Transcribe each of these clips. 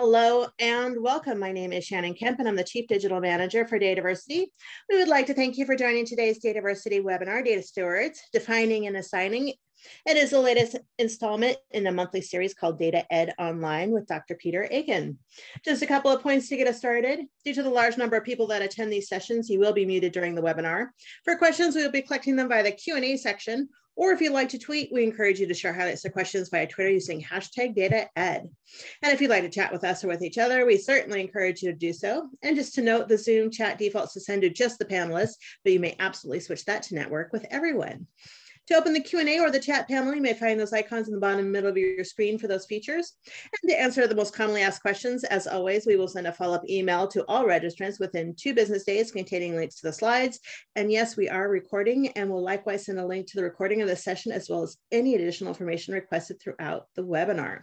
Hello and welcome. My name is Shannon Kemp and I'm the Chief Digital Manager for Dataversity. We would like to thank you for joining today's Dataversity webinar, Data Stewards, Defining and Assigning. It is the latest installment in a monthly series called Data Ed Online with Dr. Peter Aiken. Just a couple of points to get us started. Due to the large number of people that attend these sessions, you will be muted during the webinar. For questions, we will be collecting them via the Q&A section or if you'd like to tweet, we encourage you to share highlights or questions via Twitter using hashtag DataEd. And if you'd like to chat with us or with each other, we certainly encourage you to do so. And just to note, the Zoom chat defaults to send to just the panelists, but you may absolutely switch that to network with everyone. To open the Q&A or the chat panel, you may find those icons in the bottom middle of your screen for those features. And to answer the most commonly asked questions, as always, we will send a follow-up email to all registrants within two business days containing links to the slides. And yes, we are recording and will likewise send a link to the recording of the session as well as any additional information requested throughout the webinar.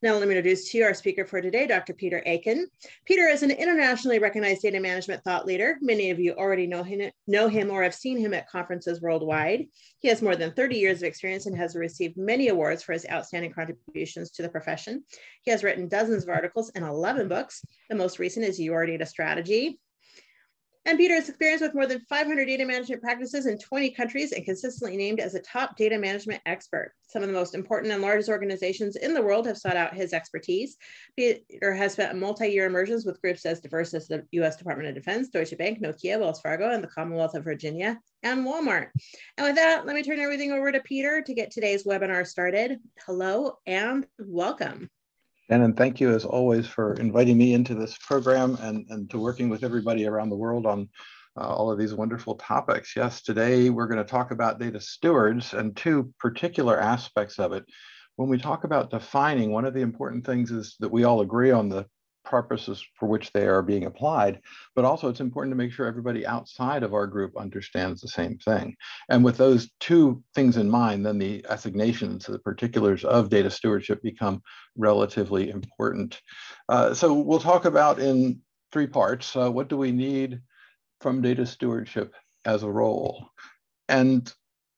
Now let me introduce to you our speaker for today, Dr. Peter Aiken. Peter is an internationally recognized data management thought leader. Many of you already know him, know him or have seen him at conferences worldwide. He has more than 30 years of experience and has received many awards for his outstanding contributions to the profession. He has written dozens of articles and 11 books. The most recent is Your Data Strategy, and Peter has experience with more than 500 data management practices in 20 countries and consistently named as a top data management expert. Some of the most important and largest organizations in the world have sought out his expertise. Peter has spent multi-year immersions with groups as diverse as the US Department of Defense, Deutsche Bank, Nokia, Wells Fargo, and the Commonwealth of Virginia, and Walmart. And with that, let me turn everything over to Peter to get today's webinar started. Hello and welcome. Shannon, thank you as always for inviting me into this program and, and to working with everybody around the world on uh, all of these wonderful topics. Yes, today we're going to talk about data stewards and two particular aspects of it. When we talk about defining, one of the important things is that we all agree on the purposes for which they are being applied, but also it's important to make sure everybody outside of our group understands the same thing. And with those two things in mind, then the assignations, the particulars of data stewardship become relatively important. Uh, so we'll talk about in three parts, uh, what do we need from data stewardship as a role? And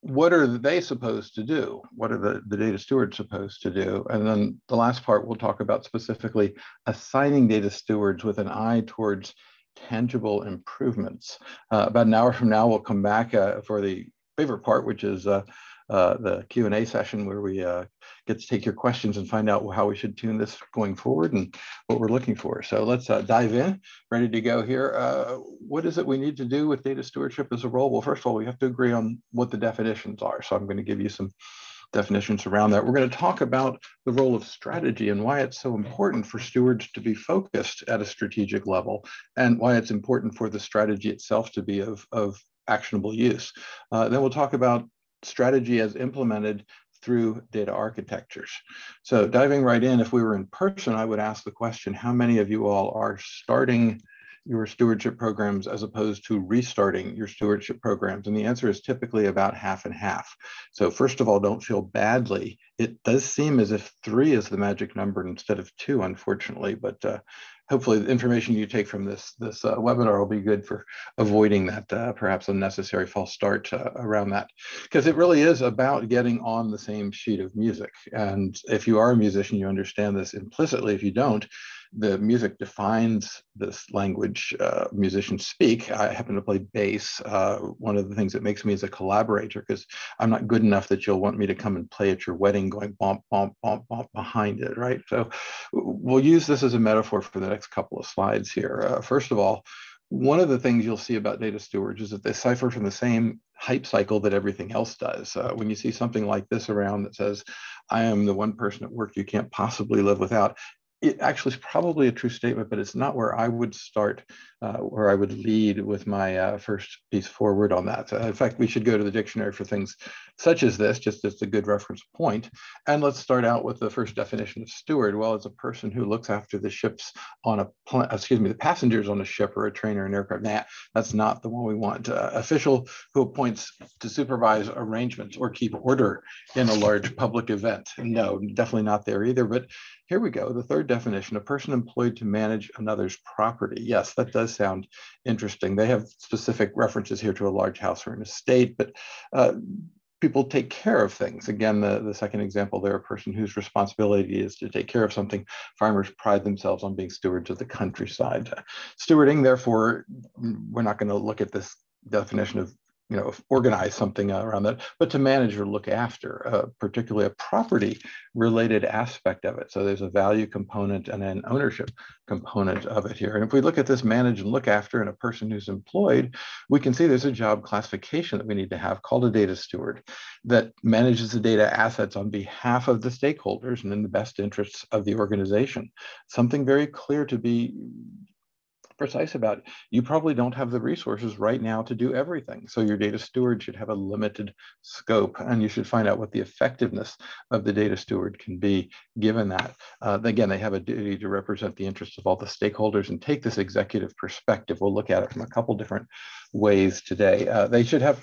what are they supposed to do? What are the, the data stewards supposed to do? And then the last part, we'll talk about specifically assigning data stewards with an eye towards tangible improvements. Uh, about an hour from now, we'll come back uh, for the favorite part, which is uh, uh, the Q&A session where we uh, get to take your questions and find out how we should tune this going forward and what we're looking for. So let's uh, dive in, ready to go here. Uh, what is it we need to do with data stewardship as a role? Well, first of all, we have to agree on what the definitions are. So I'm going to give you some definitions around that. We're going to talk about the role of strategy and why it's so important for stewards to be focused at a strategic level and why it's important for the strategy itself to be of, of actionable use. Uh, then we'll talk about strategy as implemented through data architectures. So diving right in, if we were in person, I would ask the question, how many of you all are starting your stewardship programs as opposed to restarting your stewardship programs? And the answer is typically about half and half. So first of all, don't feel badly. It does seem as if three is the magic number instead of two, unfortunately, but uh, hopefully the information you take from this this uh, webinar will be good for avoiding that uh, perhaps unnecessary false start uh, around that. Because it really is about getting on the same sheet of music. And if you are a musician you understand this implicitly. If you don't the music defines this language uh, musicians speak. I happen to play bass. Uh, one of the things that makes me as a collaborator, because I'm not good enough that you'll want me to come and play at your wedding going bump, bump, bump, bump behind it, right? So we'll use this as a metaphor for the next couple of slides here. Uh, first of all, one of the things you'll see about data stewards is that they cipher from the same hype cycle that everything else does. Uh, when you see something like this around that says, I am the one person at work you can't possibly live without, it actually is probably a true statement, but it's not where I would start, uh, where I would lead with my uh, first piece forward on that. in fact, we should go to the dictionary for things such as this, just as a good reference point. And let's start out with the first definition of steward. Well, it's a person who looks after the ships on a, plane, excuse me, the passengers on a ship or a train or an aircraft. Nah, that's not the one we want. Uh, official who appoints to supervise arrangements or keep order in a large public event. No, definitely not there either. But here we go. The third definition, a person employed to manage another's property. Yes, that does sound interesting. They have specific references here to a large house or an estate, but uh, people take care of things. Again, the, the second example there, a person whose responsibility is to take care of something. Farmers pride themselves on being stewards of the countryside. Stewarding, therefore, we're not going to look at this definition of you know, organize something around that, but to manage or look after, uh, particularly a property related aspect of it. So there's a value component and an ownership component of it here. And if we look at this manage and look after in a person who's employed, we can see there's a job classification that we need to have called a data steward that manages the data assets on behalf of the stakeholders and in the best interests of the organization. Something very clear to be precise about. You probably don't have the resources right now to do everything. So your data steward should have a limited scope and you should find out what the effectiveness of the data steward can be given that. Uh, again, they have a duty to represent the interests of all the stakeholders and take this executive perspective. We'll look at it from a couple different ways today. Uh, they should have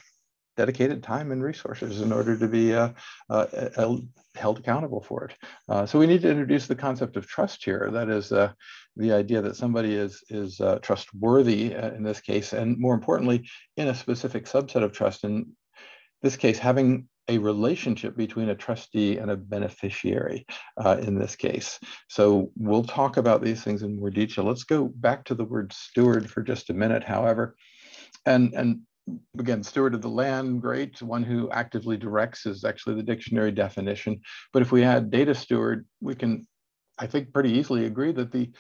dedicated time and resources in order to be uh, uh, uh, held accountable for it. Uh, so we need to introduce the concept of trust here. That is uh, the idea that somebody is, is uh, trustworthy in this case, and more importantly, in a specific subset of trust. In this case, having a relationship between a trustee and a beneficiary uh, in this case. So we'll talk about these things in more detail. Let's go back to the word steward for just a minute, however. And, and again, steward of the land, great. One who actively directs is actually the dictionary definition. But if we add data steward, we can, I think, pretty easily agree that the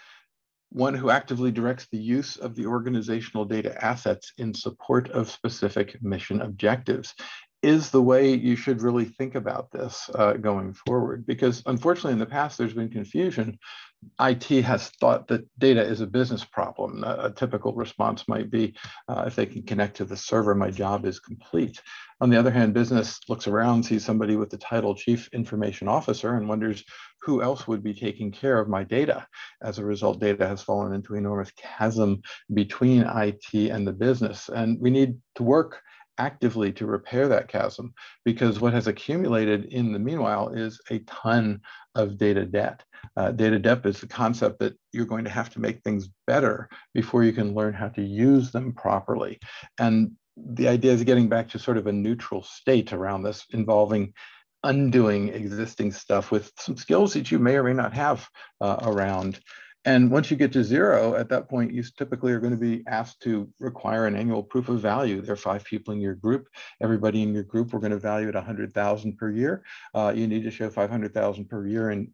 one who actively directs the use of the organizational data assets in support of specific mission objectives is the way you should really think about this uh, going forward. Because unfortunately, in the past, there's been confusion IT has thought that data is a business problem. A, a typical response might be, uh, if they can connect to the server, my job is complete. On the other hand, business looks around, sees somebody with the title Chief Information Officer and wonders who else would be taking care of my data. As a result, data has fallen into an enormous chasm between IT and the business. And we need to work actively to repair that chasm because what has accumulated in the meanwhile is a ton of data debt. Uh, data debt is the concept that you're going to have to make things better before you can learn how to use them properly. And the idea is getting back to sort of a neutral state around this involving undoing existing stuff with some skills that you may or may not have uh, around and once you get to zero, at that point, you typically are going to be asked to require an annual proof of value. There are five people in your group. Everybody in your group, we're going to value at 100,000 per year. Uh, you need to show 500,000 per year in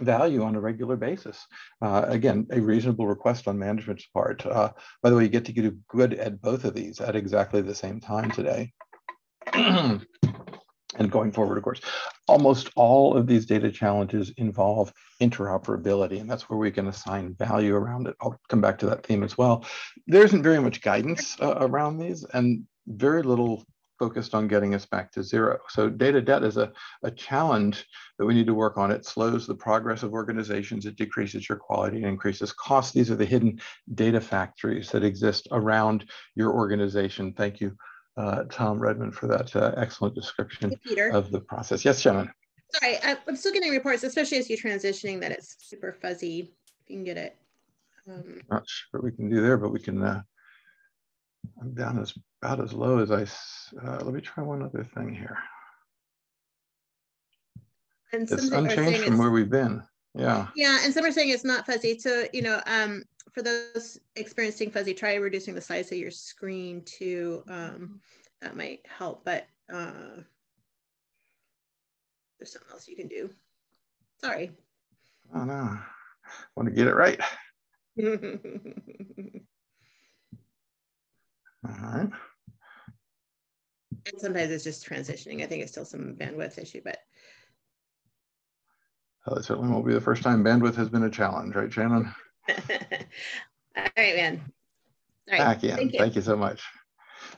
value on a regular basis. Uh, again, a reasonable request on management's part. Uh, by the way, you get to get good at both of these at exactly the same time today. and going forward, of course, almost all of these data challenges involve interoperability, and that's where we can assign value around it. I'll come back to that theme as well. There isn't very much guidance uh, around these, and very little focused on getting us back to zero. So data debt is a, a challenge that we need to work on. It slows the progress of organizations, it decreases your quality and increases costs. These are the hidden data factories that exist around your organization. Thank you uh, Tom Redman for that uh, excellent description of the process. Yes, Shannon. Sorry, I, am still getting reports, especially as you're transitioning, that it's super fuzzy. If you can get it. Um, Not sure what we can do there, but we can. Uh, I'm down as about as low as I. Uh, let me try one other thing here. And it's unchanged from where we've been. Yeah. Yeah, and some are saying it's not fuzzy. So you know, um, for those experiencing fuzzy, try reducing the size of your screen too. Um, that might help, but uh, there's something else you can do. Sorry. Oh no, I want to get it right. All right. And sometimes it's just transitioning. I think it's still some bandwidth issue, but. Uh, it certainly won't be the first time bandwidth has been a challenge, right, Shannon? All right, man. All right. Back in. Thank you. Thank you so much.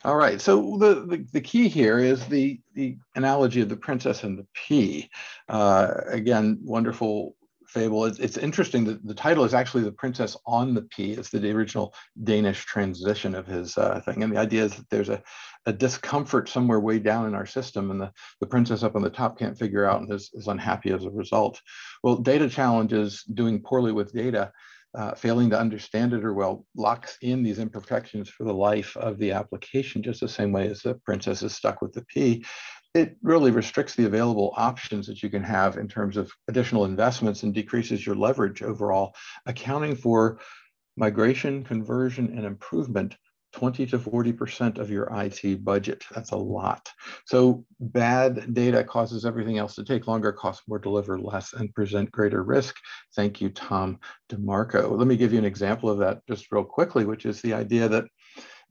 All right. So the, the, the, key here is the, the analogy of the princess and the pea. Uh, again, wonderful fable. It's, it's interesting that the title is actually The Princess on the Pea. It's the original Danish transition of his uh, thing. And the idea is that there's a, a discomfort somewhere way down in our system and the, the princess up on the top can't figure out and is, is unhappy as a result. Well, data challenges doing poorly with data uh, failing to understand it or well locks in these imperfections for the life of the application, just the same way as the princess is stuck with the pea. it really restricts the available options that you can have in terms of additional investments and decreases your leverage overall, accounting for migration, conversion, and improvement 20 to 40% of your IT budget. That's a lot. So bad data causes everything else to take longer, cost more, deliver less, and present greater risk. Thank you, Tom DeMarco. Let me give you an example of that just real quickly, which is the idea that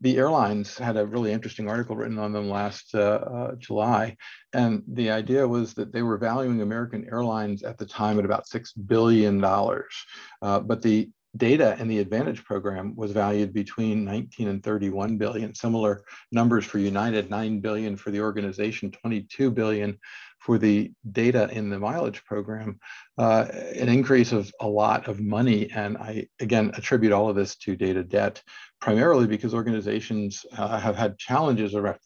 the airlines had a really interesting article written on them last uh, uh, July. And the idea was that they were valuing American Airlines at the time at about $6 billion. Uh, but the data in the Advantage program was valued between 19 and 31 billion. Similar numbers for United, 9 billion for the organization, 22 billion for the data in the mileage program, uh, an increase of a lot of money. And I, again, attribute all of this to data debt, primarily because organizations uh, have had challenges around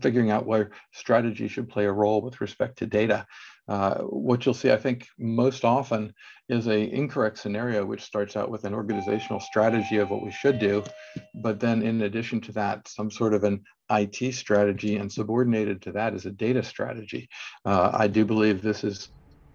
figuring out where strategy should play a role with respect to data. Uh, what you'll see, I think, most often is a incorrect scenario, which starts out with an organizational strategy of what we should do, but then in addition to that, some sort of an IT strategy, and subordinated to that is a data strategy. Uh, I do believe this is.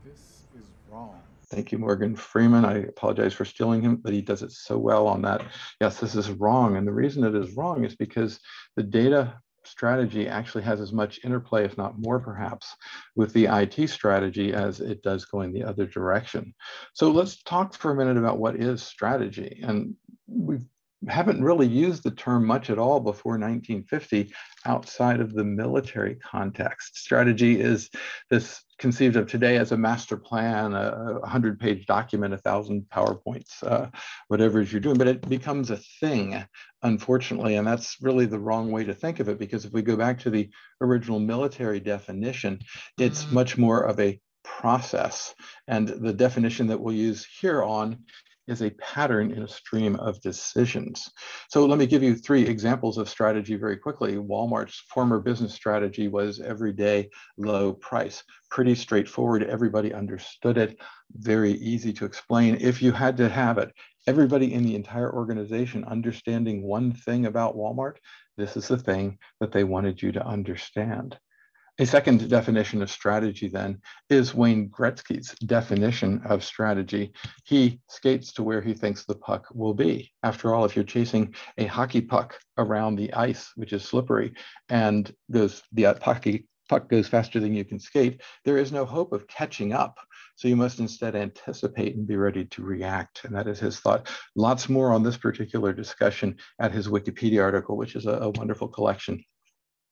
This is wrong. Thank you, Morgan Freeman. I apologize for stealing him, but he does it so well on that. Yes, this is wrong. And the reason it is wrong is because the data strategy actually has as much interplay, if not more perhaps, with the IT strategy as it does going the other direction. So let's talk for a minute about what is strategy. And we haven't really used the term much at all before 1950 outside of the military context. Strategy is this conceived of today as a master plan, a 100 page document, a thousand PowerPoints, uh, whatever you're doing, but it becomes a thing, unfortunately. And that's really the wrong way to think of it, because if we go back to the original military definition, it's mm. much more of a process. And the definition that we'll use here on is a pattern in a stream of decisions. So let me give you three examples of strategy very quickly. Walmart's former business strategy was everyday low price. Pretty straightforward. Everybody understood it. Very easy to explain. If you had to have it, everybody in the entire organization understanding one thing about Walmart, this is the thing that they wanted you to understand. A second definition of strategy then is Wayne Gretzky's definition of strategy. He skates to where he thinks the puck will be. After all, if you're chasing a hockey puck around the ice, which is slippery, and goes the uh, hockey puck goes faster than you can skate, there is no hope of catching up. So you must instead anticipate and be ready to react. And that is his thought. Lots more on this particular discussion at his Wikipedia article, which is a, a wonderful collection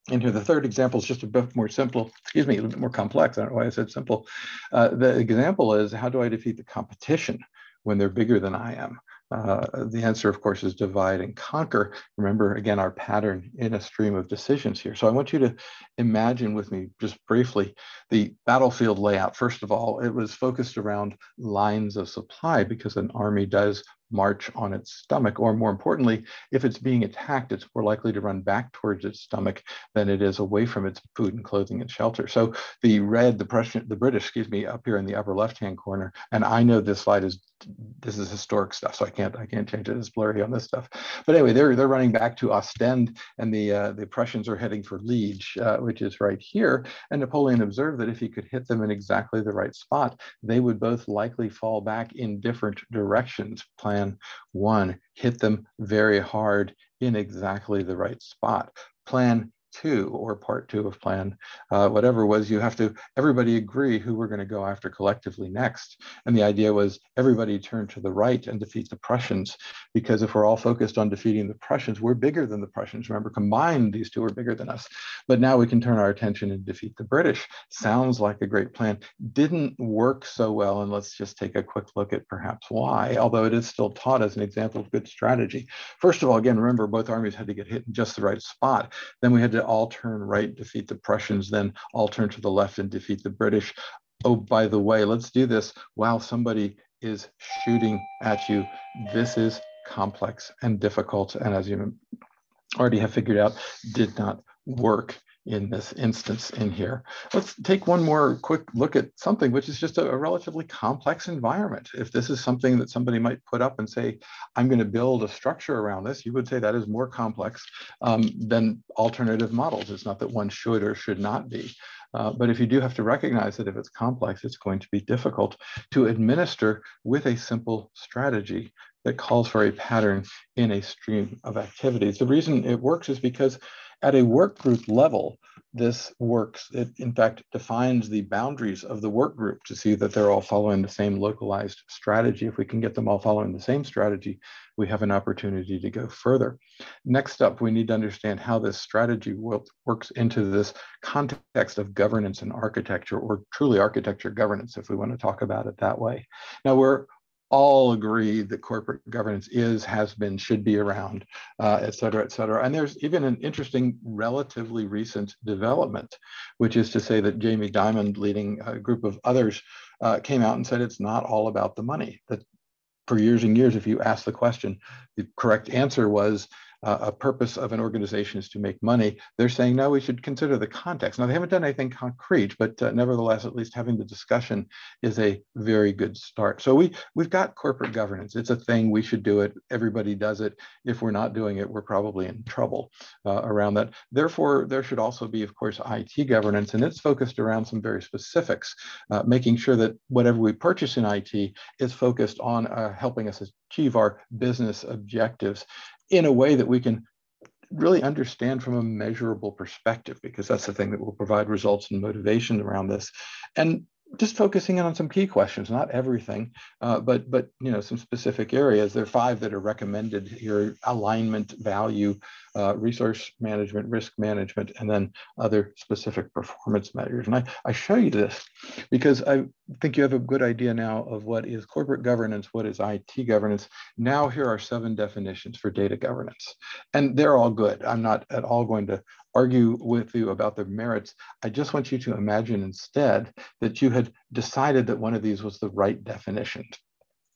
and here the third example is just a bit more simple, excuse me, a little bit more complex. I don't know why I said simple. Uh, the example is how do I defeat the competition when they're bigger than I am? Uh, the answer, of course, is divide and conquer. Remember, again, our pattern in a stream of decisions here. So I want you to imagine with me just briefly the battlefield layout. First of all, it was focused around lines of supply because an army does march on its stomach, or more importantly, if it's being attacked, it's more likely to run back towards its stomach than it is away from its food and clothing and shelter. So the red, the Prussian, the British, excuse me, up here in the upper left-hand corner, and I know this slide is this is historic stuff, so I can't I can't change it. It's blurry on this stuff. But anyway, they're they're running back to Ostend, and the uh, the Prussians are heading for Liege, uh, which is right here. And Napoleon observed that if he could hit them in exactly the right spot, they would both likely fall back in different directions. Plan one, hit them very hard in exactly the right spot. Plan two or part two of plan, uh, whatever was, you have to, everybody agree who we're going to go after collectively next. And the idea was everybody turn to the right and defeat the Prussians, because if we're all focused on defeating the Prussians, we're bigger than the Prussians. Remember, combined, these two are bigger than us. But now we can turn our attention and defeat the British. Sounds like a great plan. Didn't work so well. And let's just take a quick look at perhaps why, although it is still taught as an example of good strategy. First of all, again, remember, both armies had to get hit in just the right spot. Then we had to to all turn right, defeat the Prussians, then all turn to the left and defeat the British. Oh, by the way, let's do this while somebody is shooting at you. This is complex and difficult. And as you already have figured out, did not work in this instance in here. Let's take one more quick look at something which is just a, a, relatively complex environment. If this is something that somebody might put up and say, I'm going to build a structure around this, you would say that is more complex um, than alternative models. It's not that one should or should not be. Uh, but if you do have to recognize that if it's complex, it's going to be difficult to administer with a simple strategy that calls for a pattern in a stream of activities. The reason it works is because at a work group level, this works. It, in fact, defines the boundaries of the work group to see that they're all following the same localized strategy. If we can get them all following the same strategy, we have an opportunity to go further. Next up, we need to understand how this strategy works into this context of governance and architecture, or truly architecture governance, if we want to talk about it that way. Now, we're all agree that corporate governance is, has been, should be around, uh, et cetera, et cetera. And there's even an interesting, relatively recent development, which is to say that Jamie Dimon, leading a group of others, uh, came out and said it's not all about the money. That for years and years, if you ask the question, the correct answer was uh, a purpose of an organization is to make money, they're saying, no, we should consider the context. Now, they haven't done anything concrete, but uh, nevertheless, at least having the discussion is a very good start. So we, we've got corporate governance. It's a thing. We should do it. Everybody does it. If we're not doing it, we're probably in trouble uh, around that. Therefore, there should also be, of course, IT governance, and it's focused around some very specifics, uh, making sure that whatever we purchase in IT is focused on uh, helping us achieve our business objectives in a way that we can really understand from a measurable perspective, because that's the thing that will provide results and motivation around this. And just focusing in on some key questions, not everything, uh, but but you know some specific areas. There are five that are recommended here: alignment, value, uh, resource management, risk management, and then other specific performance measures. And I, I show you this because I think you have a good idea now of what is corporate governance, what is IT governance. Now here are seven definitions for data governance, and they're all good. I'm not at all going to argue with you about the merits. I just want you to imagine instead that you had decided that one of these was the right definition.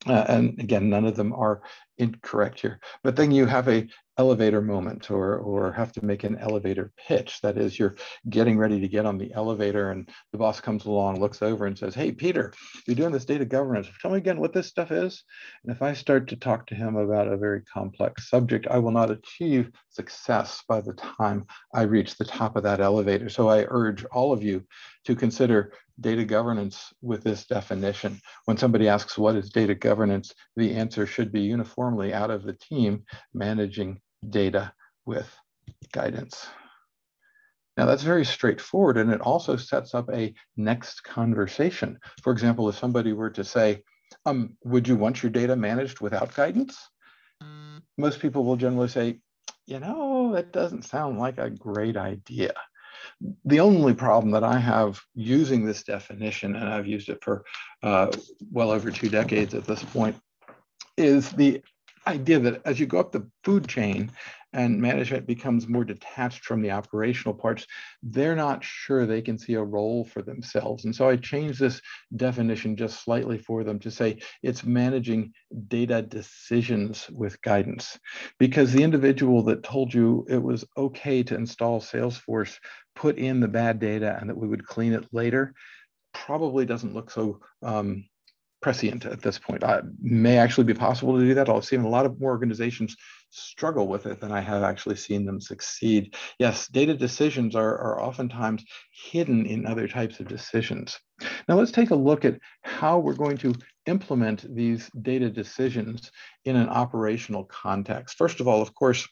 Uh, and again, none of them are incorrect here. But then you have a elevator moment or, or have to make an elevator pitch. That is, you're getting ready to get on the elevator and the boss comes along, looks over and says, hey, Peter, you're doing this data governance. Tell me again what this stuff is. And if I start to talk to him about a very complex subject, I will not achieve success by the time I reach the top of that elevator. So I urge all of you to consider data governance with this definition. When somebody asks what is data governance, the answer should be uniformly out of the team managing data with guidance. Now that's very straightforward and it also sets up a next conversation. For example, if somebody were to say, um, would you want your data managed without guidance? Most people will generally say, you know, that doesn't sound like a great idea. The only problem that I have using this definition, and I've used it for uh, well over two decades at this point, is the idea that as you go up the food chain and management becomes more detached from the operational parts, they're not sure they can see a role for themselves. And so I changed this definition just slightly for them to say it's managing data decisions with guidance. Because the individual that told you it was okay to install Salesforce put in the bad data and that we would clean it later probably doesn't look so um, prescient at this point. It may actually be possible to do that. I've seen a lot of more organizations struggle with it than I have actually seen them succeed. Yes, data decisions are, are oftentimes hidden in other types of decisions. Now let's take a look at how we're going to implement these data decisions in an operational context. First of all, of course,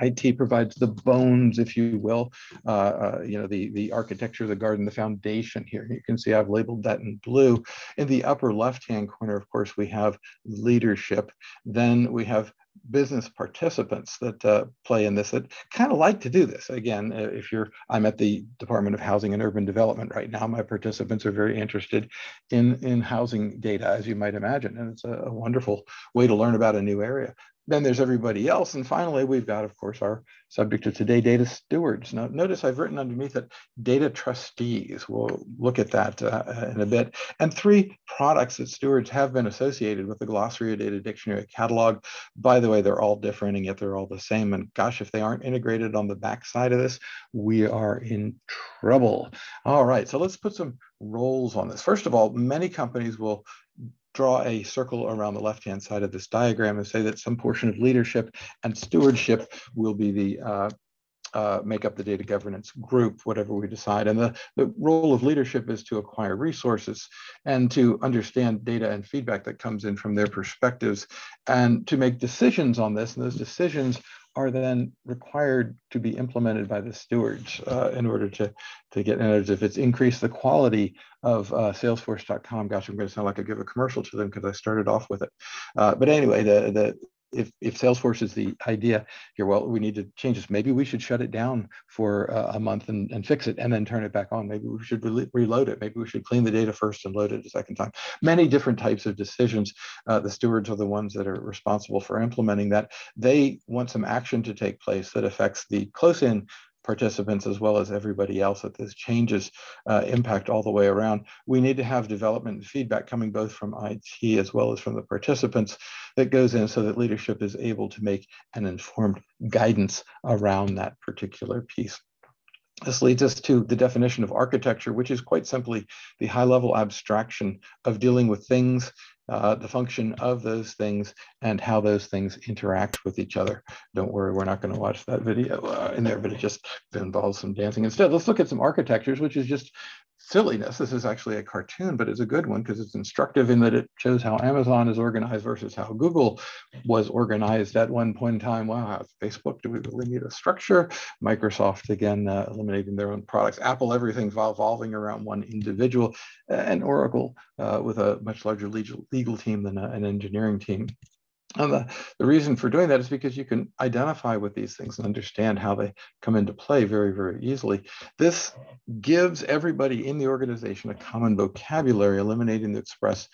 IT provides the bones, if you will, uh, uh, you know, the, the architecture, the garden, the foundation here. You can see I've labeled that in blue. In the upper left-hand corner, of course, we have leadership. Then we have business participants that uh, play in this that kind of like to do this. Again, uh, if you're, I'm at the Department of Housing and Urban Development right now. My participants are very interested in, in housing data, as you might imagine. And it's a, a wonderful way to learn about a new area then there's everybody else. And finally, we've got, of course, our subject of today, data stewards. Now, notice I've written underneath it data trustees. We'll look at that uh, in a bit. And three products that stewards have been associated with the Glossary of Data Dictionary Catalog. By the way, they're all different and yet they're all the same. And gosh, if they aren't integrated on the back side of this, we are in trouble. All right, so let's put some roles on this. First of all, many companies will draw a circle around the left-hand side of this diagram and say that some portion of leadership and stewardship will be the uh, uh, make up the data governance group, whatever we decide. And the, the role of leadership is to acquire resources and to understand data and feedback that comes in from their perspectives and to make decisions on this. And those decisions are then required to be implemented by the stewards uh, in order to, to get and if it's increased the quality of uh, salesforce.com gosh i'm going to sound like i give a commercial to them because i started off with it. Uh, but anyway the, the if, if Salesforce is the idea here, well, we need to change this. Maybe we should shut it down for uh, a month and, and fix it and then turn it back on. Maybe we should re reload it. Maybe we should clean the data first and load it a second time. Many different types of decisions. Uh, the stewards are the ones that are responsible for implementing that. They want some action to take place that affects the close in participants as well as everybody else that this changes uh, impact all the way around. We need to have development and feedback coming both from IT as well as from the participants that goes in so that leadership is able to make an informed guidance around that particular piece. This leads us to the definition of architecture, which is quite simply the high level abstraction of dealing with things uh, the function of those things and how those things interact with each other. Don't worry, we're not going to watch that video uh, in there, but it just involves some dancing. Instead, let's look at some architectures, which is just silliness. This is actually a cartoon, but it's a good one because it's instructive in that it shows how Amazon is organized versus how Google was organized at one point in time. Wow, Facebook, do we really need a structure? Microsoft, again, uh, eliminating their own products. Apple, everything's evolving around one individual. And Oracle uh, with a much larger legal, legal team than a, an engineering team. And the, the reason for doing that is because you can identify with these things and understand how they come into play very, very easily. This gives everybody in the organization a common vocabulary, eliminating the express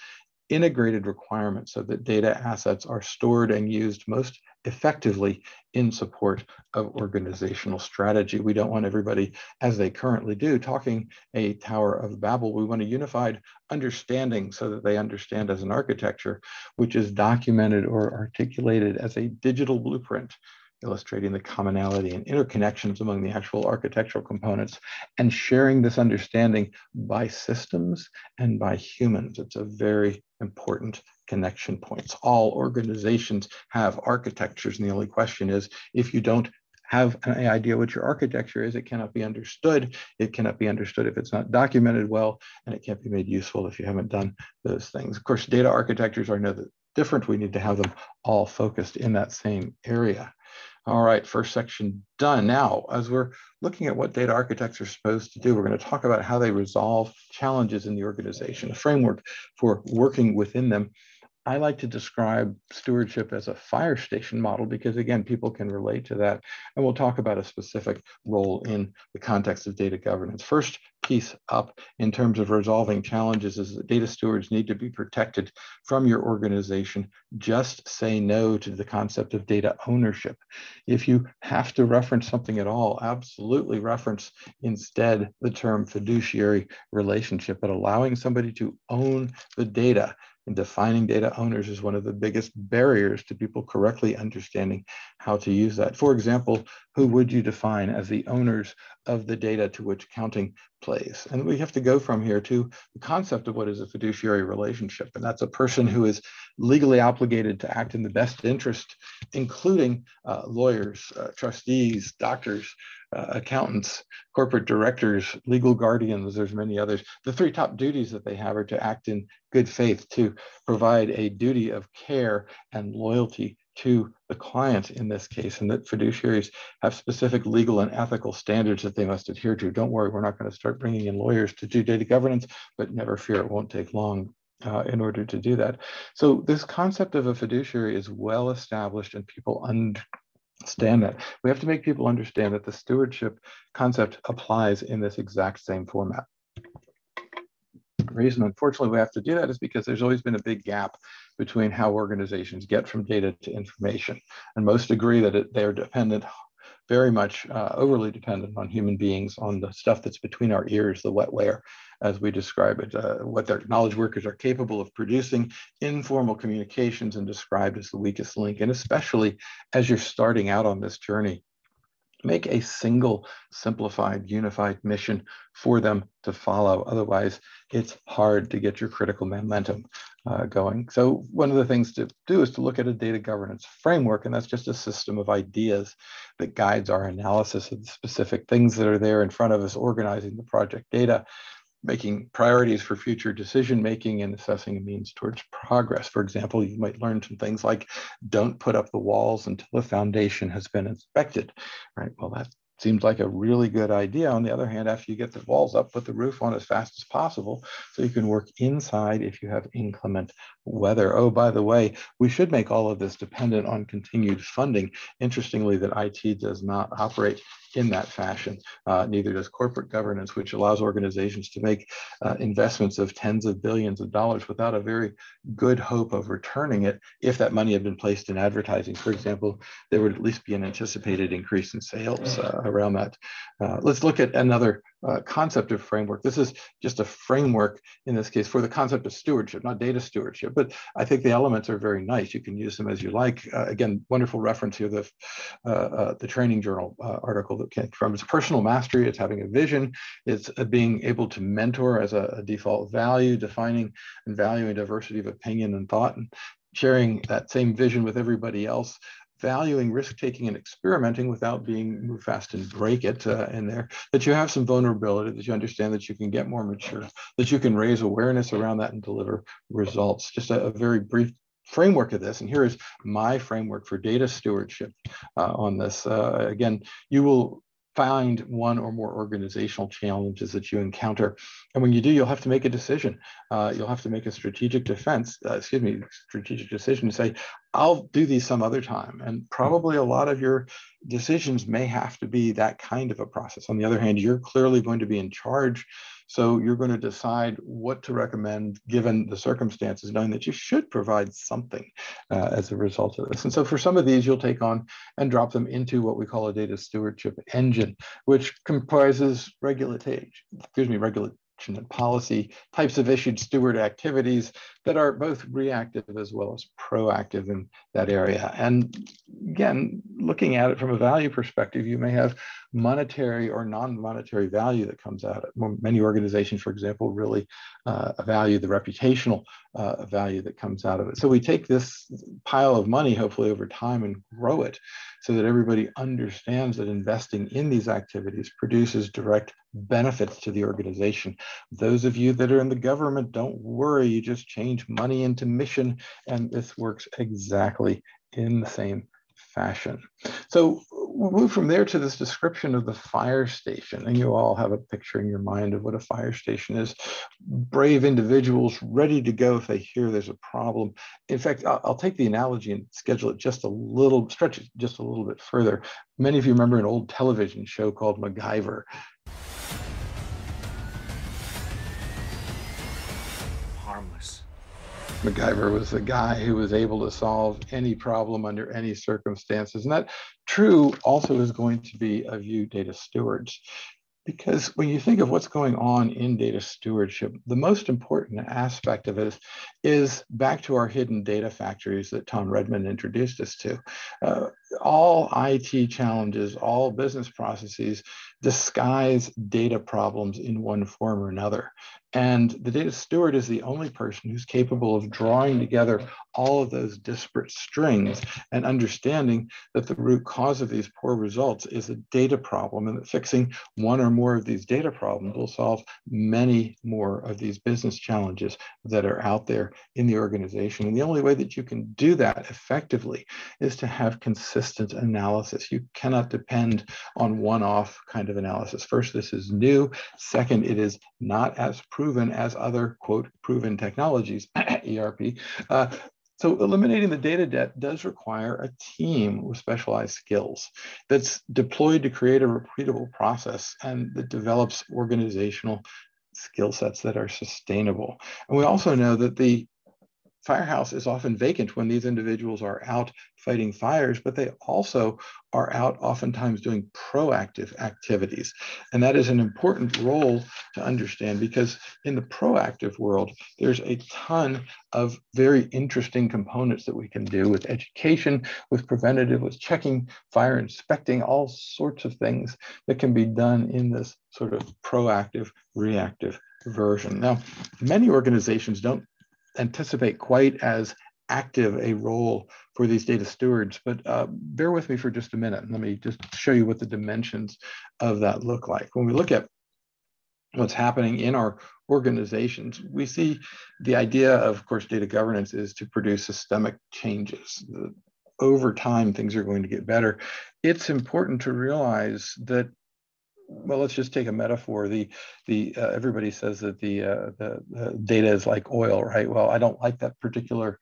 integrated requirements so that data assets are stored and used most effectively in support of organizational strategy. We don't want everybody, as they currently do, talking a Tower of Babel. We want a unified understanding so that they understand as an architecture, which is documented or articulated as a digital blueprint illustrating the commonality and interconnections among the actual architectural components and sharing this understanding by systems and by humans. It's a very important connection points. All organizations have architectures, and the only question is if you don't have an idea what your architecture is, it cannot be understood. It cannot be understood if it's not documented well, and it can't be made useful if you haven't done those things. Of course, data architectures are no different. We need to have them all focused in that same area. All right, first section done. Now, as we're looking at what data architects are supposed to do, we're going to talk about how they resolve challenges in the organization, a framework for working within them. I like to describe stewardship as a fire station model because, again, people can relate to that. And we'll talk about a specific role in the context of data governance. First piece up in terms of resolving challenges is that data stewards need to be protected from your organization. Just say no to the concept of data ownership. If you have to reference something at all, absolutely reference instead the term fiduciary relationship, but allowing somebody to own the data and defining data owners is one of the biggest barriers to people correctly understanding how to use that. For example, who would you define as the owners of the data to which counting plays? And we have to go from here to the concept of what is a fiduciary relationship. And that's a person who is legally obligated to act in the best interest, including uh, lawyers, uh, trustees, doctors, uh, accountants, corporate directors, legal guardians, there's many others. The three top duties that they have are to act in good faith, to provide a duty of care and loyalty to the client in this case, and that fiduciaries have specific legal and ethical standards that they must adhere to. Don't worry, we're not going to start bringing in lawyers to do data governance, but never fear, it won't take long uh, in order to do that. So this concept of a fiduciary is well established and people understand that. We have to make people understand that the stewardship concept applies in this exact same format. The reason, unfortunately, we have to do that is because there's always been a big gap between how organizations get from data to information. And most agree that it, they're dependent, very much uh, overly dependent on human beings, on the stuff that's between our ears, the wetware, as we describe it, uh, what their knowledge workers are capable of producing, informal communications and described as the weakest link. And especially as you're starting out on this journey, make a single simplified unified mission for them to follow. Otherwise it's hard to get your critical momentum uh, going. So one of the things to do is to look at a data governance framework and that's just a system of ideas that guides our analysis of the specific things that are there in front of us organizing the project data making priorities for future decision making and assessing a means towards progress. For example, you might learn some things like don't put up the walls until the foundation has been inspected, right? Well, that seems like a really good idea. On the other hand, after you get the walls up, put the roof on as fast as possible so you can work inside if you have inclement weather. Oh, by the way, we should make all of this dependent on continued funding. Interestingly, that IT does not operate in that fashion. Uh, neither does corporate governance, which allows organizations to make uh, investments of tens of billions of dollars without a very good hope of returning it if that money had been placed in advertising. For example, there would at least be an anticipated increase in sales uh, around that. Uh, let's look at another uh, concept of framework. This is just a framework in this case for the concept of stewardship, not data stewardship, but I think the elements are very nice. You can use them as you like. Uh, again, wonderful reference here, the, uh, uh the training journal uh, article that came from. It's personal mastery, it's having a vision, it's uh, being able to mentor as a, a default value, defining and valuing diversity of opinion and thought, and sharing that same vision with everybody else valuing risk taking and experimenting without being move fast and break it uh, in there that you have some vulnerability that you understand that you can get more mature that you can raise awareness around that and deliver results just a, a very brief framework of this and here is my framework for data stewardship uh, on this uh, again you will find one or more organizational challenges that you encounter. And when you do, you'll have to make a decision. Uh, you'll have to make a strategic defense, uh, excuse me, strategic decision to say, I'll do these some other time. And probably a lot of your decisions may have to be that kind of a process. On the other hand, you're clearly going to be in charge so you're going to decide what to recommend given the circumstances, knowing that you should provide something uh, as a result of this. And so for some of these, you'll take on and drop them into what we call a data stewardship engine, which comprises regulatory, excuse me, regulatory and policy types of issued steward activities that are both reactive as well as proactive in that area. And again, looking at it from a value perspective, you may have monetary or non-monetary value that comes out. Many organizations, for example, really uh, value the reputational uh, value that comes out of it. So we take this pile of money, hopefully over time, and grow it so that everybody understands that investing in these activities produces direct benefits to the organization. Those of you that are in the government, don't worry, you just change money into mission, and this works exactly in the same fashion. So we'll move from there to this description of the fire station. And you all have a picture in your mind of what a fire station is. Brave individuals ready to go if they hear there's a problem. In fact, I'll, I'll take the analogy and schedule it just a little, stretch it just a little bit further. Many of you remember an old television show called MacGyver. MacGyver was the guy who was able to solve any problem under any circumstances. And that true also is going to be of you data stewards. Because when you think of what's going on in data stewardship, the most important aspect of it is back to our hidden data factories that Tom Redman introduced us to. Uh, all IT challenges, all business processes disguise data problems in one form or another. And the data steward is the only person who's capable of drawing together all of those disparate strings and understanding that the root cause of these poor results is a data problem and that fixing one or more of these data problems will solve many more of these business challenges that are out there in the organization. And the only way that you can do that effectively is to have consistent analysis. You cannot depend on one-off kind of analysis. First, this is new. Second, it is not as proven as other, quote, proven technologies, ERP. Uh, so eliminating the data debt does require a team with specialized skills that's deployed to create a repeatable process and that develops organizational skill sets that are sustainable. And we also know that the firehouse is often vacant when these individuals are out fighting fires, but they also are out oftentimes doing proactive activities. And that is an important role to understand because in the proactive world, there's a ton of very interesting components that we can do with education, with preventative, with checking, fire inspecting, all sorts of things that can be done in this sort of proactive, reactive version. Now, many organizations don't anticipate quite as active a role for these data stewards, but uh, bear with me for just a minute. Let me just show you what the dimensions of that look like. When we look at what's happening in our organizations, we see the idea of, of course, data governance is to produce systemic changes. Over time, things are going to get better. It's important to realize that well, let's just take a metaphor. The the uh, everybody says that the, uh, the, the data is like oil, right? Well, I don't like that particular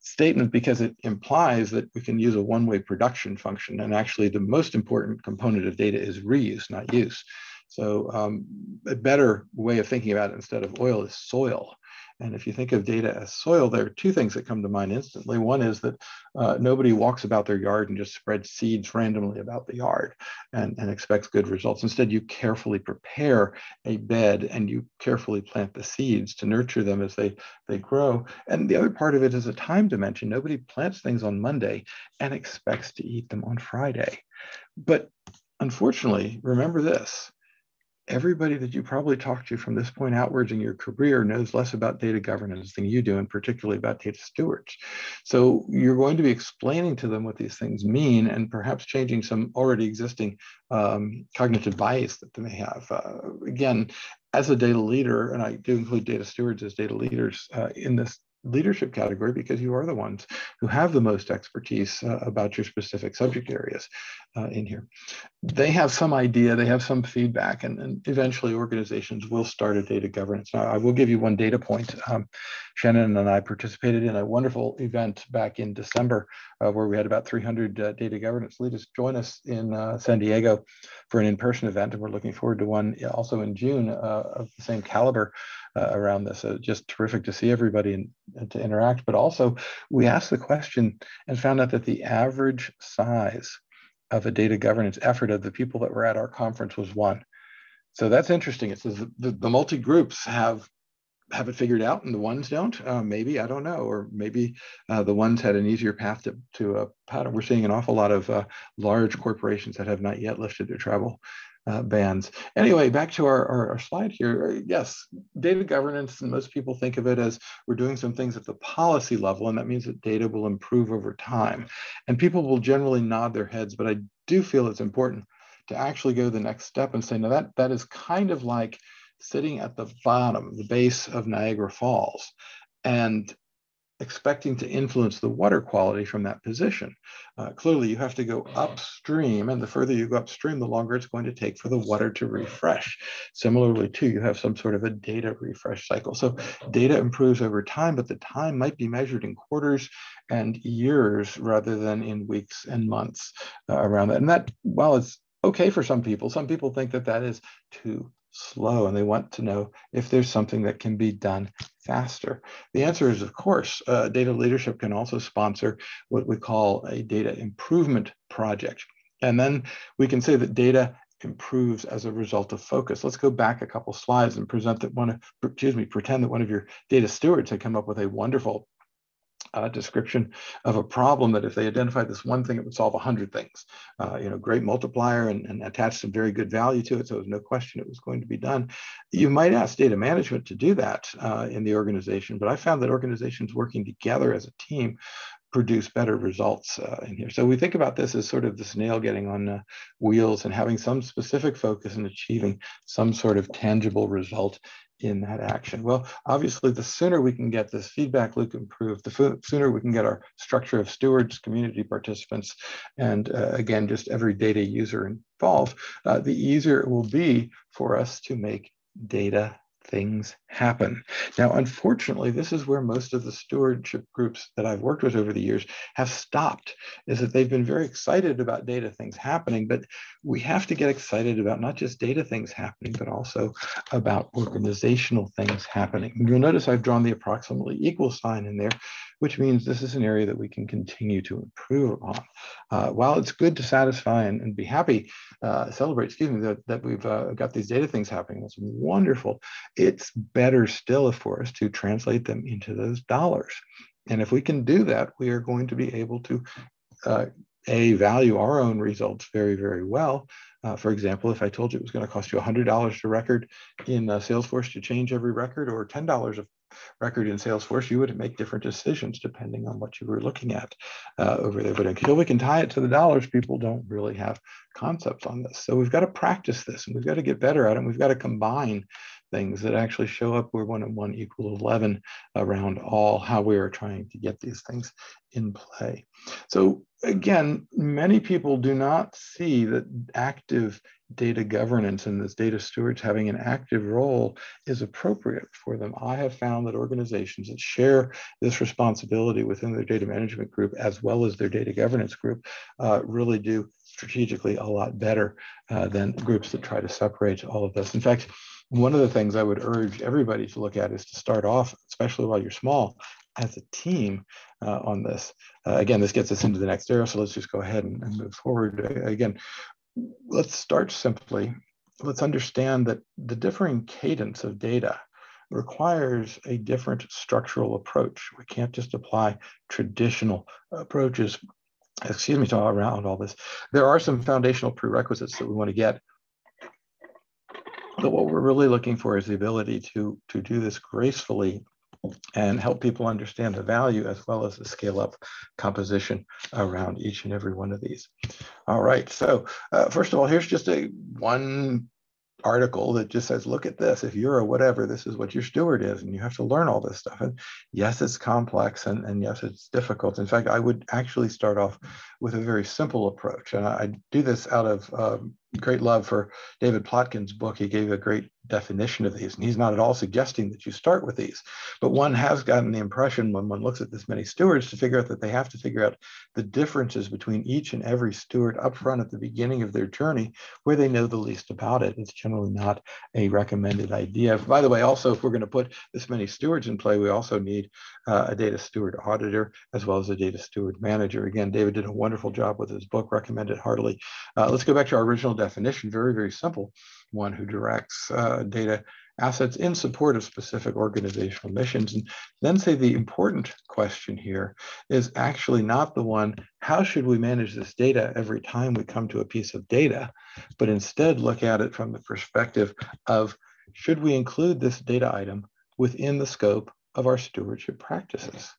statement because it implies that we can use a one-way production function, and actually, the most important component of data is reuse, not use. So, um, a better way of thinking about it instead of oil is soil. And if you think of data as soil, there are two things that come to mind instantly. One is that uh, nobody walks about their yard and just spreads seeds randomly about the yard and, and expects good results. Instead, you carefully prepare a bed and you carefully plant the seeds to nurture them as they, they grow. And the other part of it is a time dimension. Nobody plants things on Monday and expects to eat them on Friday. But unfortunately, remember this everybody that you probably talk to from this point outwards in your career knows less about data governance than you do, and particularly about data stewards. So you're going to be explaining to them what these things mean and perhaps changing some already existing um, cognitive bias that they may have. Uh, again, as a data leader, and I do include data stewards as data leaders uh, in this leadership category because you are the ones who have the most expertise uh, about your specific subject areas uh, in here. They have some idea, they have some feedback, and, and, eventually organizations will start a data governance. Now, I will give you one data point. Um, Shannon and I participated in a wonderful event back in December uh, where we had about 300 uh, data governance leaders join us in uh, San Diego for an in-person event, and we're looking forward to one also in June uh, of the same caliber uh, around this. Uh, just terrific to see everybody and, and, to interact. But also, we asked the question and found out that the average size of a data governance effort of the people that were at our conference was one. So that's interesting. It says the, the multi groups have have it figured out and the ones don't uh, maybe i don't know or maybe uh, the ones had an easier path to, to a pattern we're seeing an awful lot of uh, large corporations that have not yet lifted their travel uh, bans. Anyway, back to our, our, our, slide here. Yes, data governance, and most people think of it as we're doing some things at the policy level, and that means that data will improve over time. And people will generally nod their heads, but I do feel it's important to actually go the next step and say, now that, that is kind of like sitting at the bottom, the base of Niagara Falls. And expecting to influence the water quality from that position. Uh, clearly, you have to go upstream, and the further you go upstream, the longer it's going to take for the water to refresh. Similarly, too, you have some sort of a data refresh cycle. So data improves over time, but the time might be measured in quarters and years rather than in weeks and months uh, around that. And that, while it's okay for some people, some people think that that is too slow and they want to know if there's something that can be done faster? The answer is, of course, uh, data leadership can also sponsor what we call a data improvement project. And then we can say that data improves as a result of focus. Let's go back a couple slides and present that one, excuse me, pretend that one of your data stewards had come up with a wonderful uh, description of a problem that if they identified this one thing, it would solve 100 things. Uh, you know, great multiplier and, and attach some very good value to it. So there's no question it was going to be done. You might ask data management to do that uh, in the organization, but I found that organizations working together as a team produce better results uh, in here. So we think about this as sort of this nail getting on uh, wheels and having some specific focus and achieving some sort of tangible result in that action? Well, obviously, the sooner we can get this feedback loop improved, the sooner we can get our structure of stewards, community participants, and uh, again, just every data user involved, uh, the easier it will be for us to make data things happen. Now, unfortunately, this is where most of the stewardship groups that I've worked with over the years have stopped, is that they've been very excited about data things happening, but we have to get excited about not just data things happening, but also about organizational things happening. You'll notice I've drawn the approximately equal sign in there which means this is an area that we can continue to improve upon. Uh, while it's good to satisfy and, and be happy, uh, celebrate, excuse me, that, that we've uh, got these data things happening, that's wonderful. It's better still for us to translate them into those dollars. And if we can do that, we are going to be able to uh, a value our own results very, very well. Uh, for example, if I told you it was going to cost you $100 to record in uh, Salesforce to change every record or $10 of record in Salesforce, you would make different decisions depending on what you were looking at uh, over there. But until we can tie it to the dollars, people don't really have concepts on this. So we've got to practice this and we've got to get better at it. And we've got to combine things that actually show up where one and one equal 11 around all how we are trying to get these things in play. So again, many people do not see that active data governance and this data stewards having an active role is appropriate for them. I have found that organizations that share this responsibility within their data management group as well as their data governance group uh, really do strategically a lot better uh, than groups that try to separate all of this. In fact, one of the things I would urge everybody to look at is to start off, especially while you're small, as a team uh, on this. Uh, again, this gets us into the next area, so let's just go ahead and, and move forward. Again, let's start simply. Let's understand that the differing cadence of data requires a different structural approach. We can't just apply traditional approaches, excuse me, to all around all this. There are some foundational prerequisites that we want to get. But what we're really looking for is the ability to, to do this gracefully and help people understand the value as well as the scale up composition around each and every one of these. All right, so uh, first of all, here's just a one article that just says, look at this. If you're a whatever, this is what your steward is. And you have to learn all this stuff. And yes, it's complex and, and yes, it's difficult. In fact, I would actually start off with a very simple approach. And I, I do this out of um, great love for David Plotkin's book. He gave a great definition of these. And he's not at all suggesting that you start with these, but one has gotten the impression when one looks at this many stewards to figure out that they have to figure out the differences between each and every steward up front at the beginning of their journey where they know the least about it. It's generally not a recommended idea. By the way, also, if we're going to put this many stewards in play, we also need uh, a data steward auditor as well as a data steward manager. Again, David did a wonderful job with his book, recommend it heartily. Uh, let's go back to our original definition, very, very simple one who directs uh, data assets in support of specific organizational missions. And then say the important question here is actually not the one, how should we manage this data every time we come to a piece of data, but instead look at it from the perspective of, should we include this data item within the scope of our stewardship practices?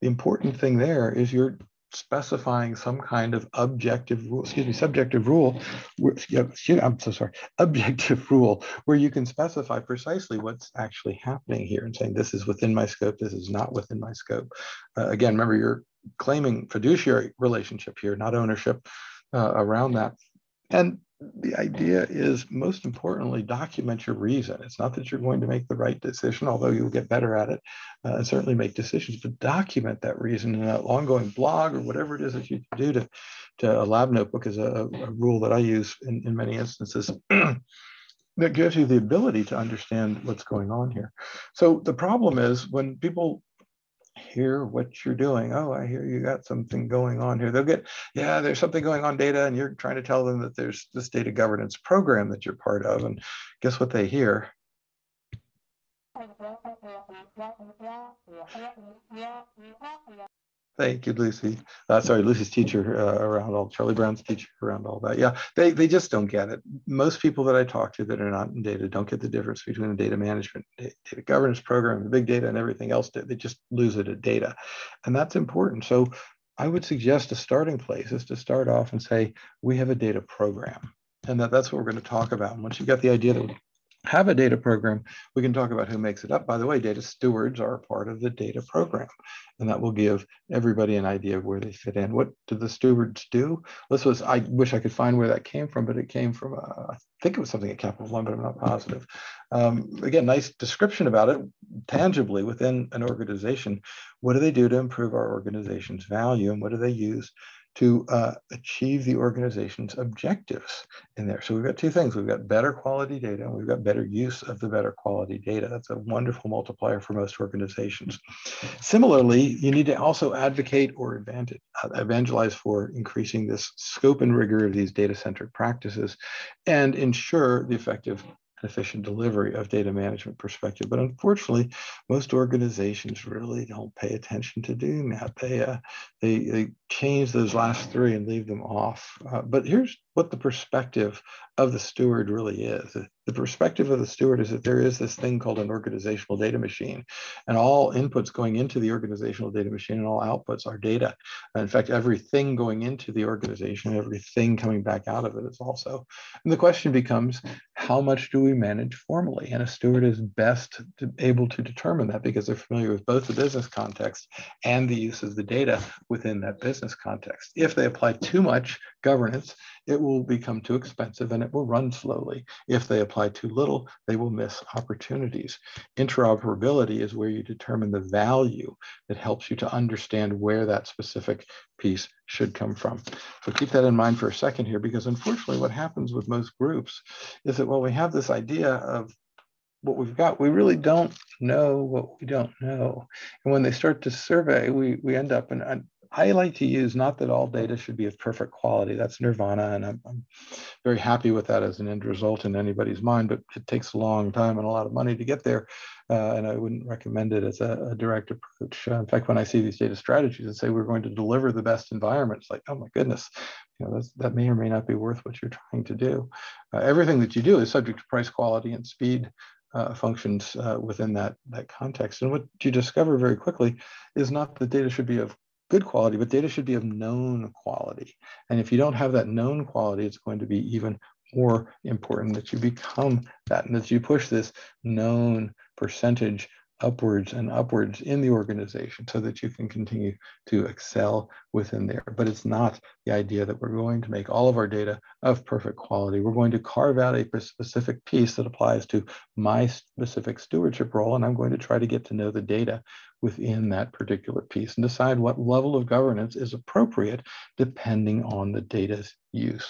The important thing there is you're specifying some kind of objective rule, excuse me, subjective rule, excuse, I'm so sorry, objective rule, where you can specify precisely what's actually happening here and saying this is within my scope, this is not within my scope. Uh, again, remember you're claiming fiduciary relationship here, not ownership uh, around that. And the idea is most importantly document your reason. It's not that you're going to make the right decision although you'll get better at it uh, and certainly make decisions but document that reason in an ongoing blog or whatever it is that you do to, to a lab notebook is a, a rule that i use in, in many instances that gives you the ability to understand what's going on here. So the problem is when people hear what you're doing. Oh, I hear you got something going on here. They'll get, yeah, there's something going on data, and you're trying to tell them that there's this data governance program that you're part of. And guess what they hear? Thank you, Lucy. Uh, sorry, Lucy's teacher uh, around all, Charlie Brown's teacher around all that. Yeah, they, they just don't get it. Most people that I talk to that are not in data don't get the difference between the data management, data governance program, the big data and everything else. They just lose it at data. And that's important. So I would suggest a starting place is to start off and say, we have a data program. And that, that's what we're going to talk about. And once you've got the idea that have a data program, we can talk about who makes it up. By the way, data stewards are part of the data program, and that will give everybody an idea of where they fit in. What do the stewards do? This was, I wish I could find where that came from, but it came from, uh, I think it was something at Capital One, but I'm not positive. Um, again, nice description about it, tangibly within an organization. What do they do to improve our organization's value, and what do they use to uh, achieve the organization's objectives in there. So we've got two things. We've got better quality data and we've got better use of the better quality data. That's a wonderful multiplier for most organizations. Similarly, you need to also advocate or uh, evangelize for increasing this scope and rigor of these data-centric practices and ensure the effective and efficient delivery of data management perspective. But unfortunately, most organizations really don't pay attention to doing that. They uh, they, they change those last three and leave them off. Uh, but here's what the perspective of the steward really is. The perspective of the steward is that there is this thing called an organizational data machine, and all inputs going into the organizational data machine and all outputs are data. And in fact, everything going into the organization, everything coming back out of it is also. And the question becomes, how much do we manage formally? And a steward is best to, able to determine that because they're familiar with both the business context and the use of the data within that business context. If they apply too much governance, it will become too expensive and it will run slowly. If they apply too little, they will miss opportunities. Interoperability is where you determine the value that helps you to understand where that specific piece should come from. So keep that in mind for a second here, because unfortunately what happens with most groups is that while we have this idea of what we've got, we really don't know what we don't know. And when they start to survey, we, we end up, and I like to use, not that all data should be of perfect quality, that's nirvana, and I'm, I'm, very happy with that as an end result in anybody's mind, but it takes a long time and a lot of money to get there, uh, and I wouldn't recommend it as a, a direct approach. Uh, in fact, when I see these data strategies and say we're going to deliver the best environment, it's like, oh my goodness, you know, that may or may not be worth what you're trying to do. Uh, everything that you do is subject to price, quality, and speed. Uh, functions uh, within that that context. And what you discover very quickly is not that data should be of good quality, but data should be of known quality. And if you don't have that known quality, it's going to be even more important that you become that and that you push this known percentage upwards and upwards in the organization so that you can continue to excel within there. But it's not the idea that we're going to make all of our data of perfect quality. We're going to carve out a specific piece that applies to my specific stewardship role, and I'm going to try to get to know the data within that particular piece and decide what level of governance is appropriate depending on the data's use.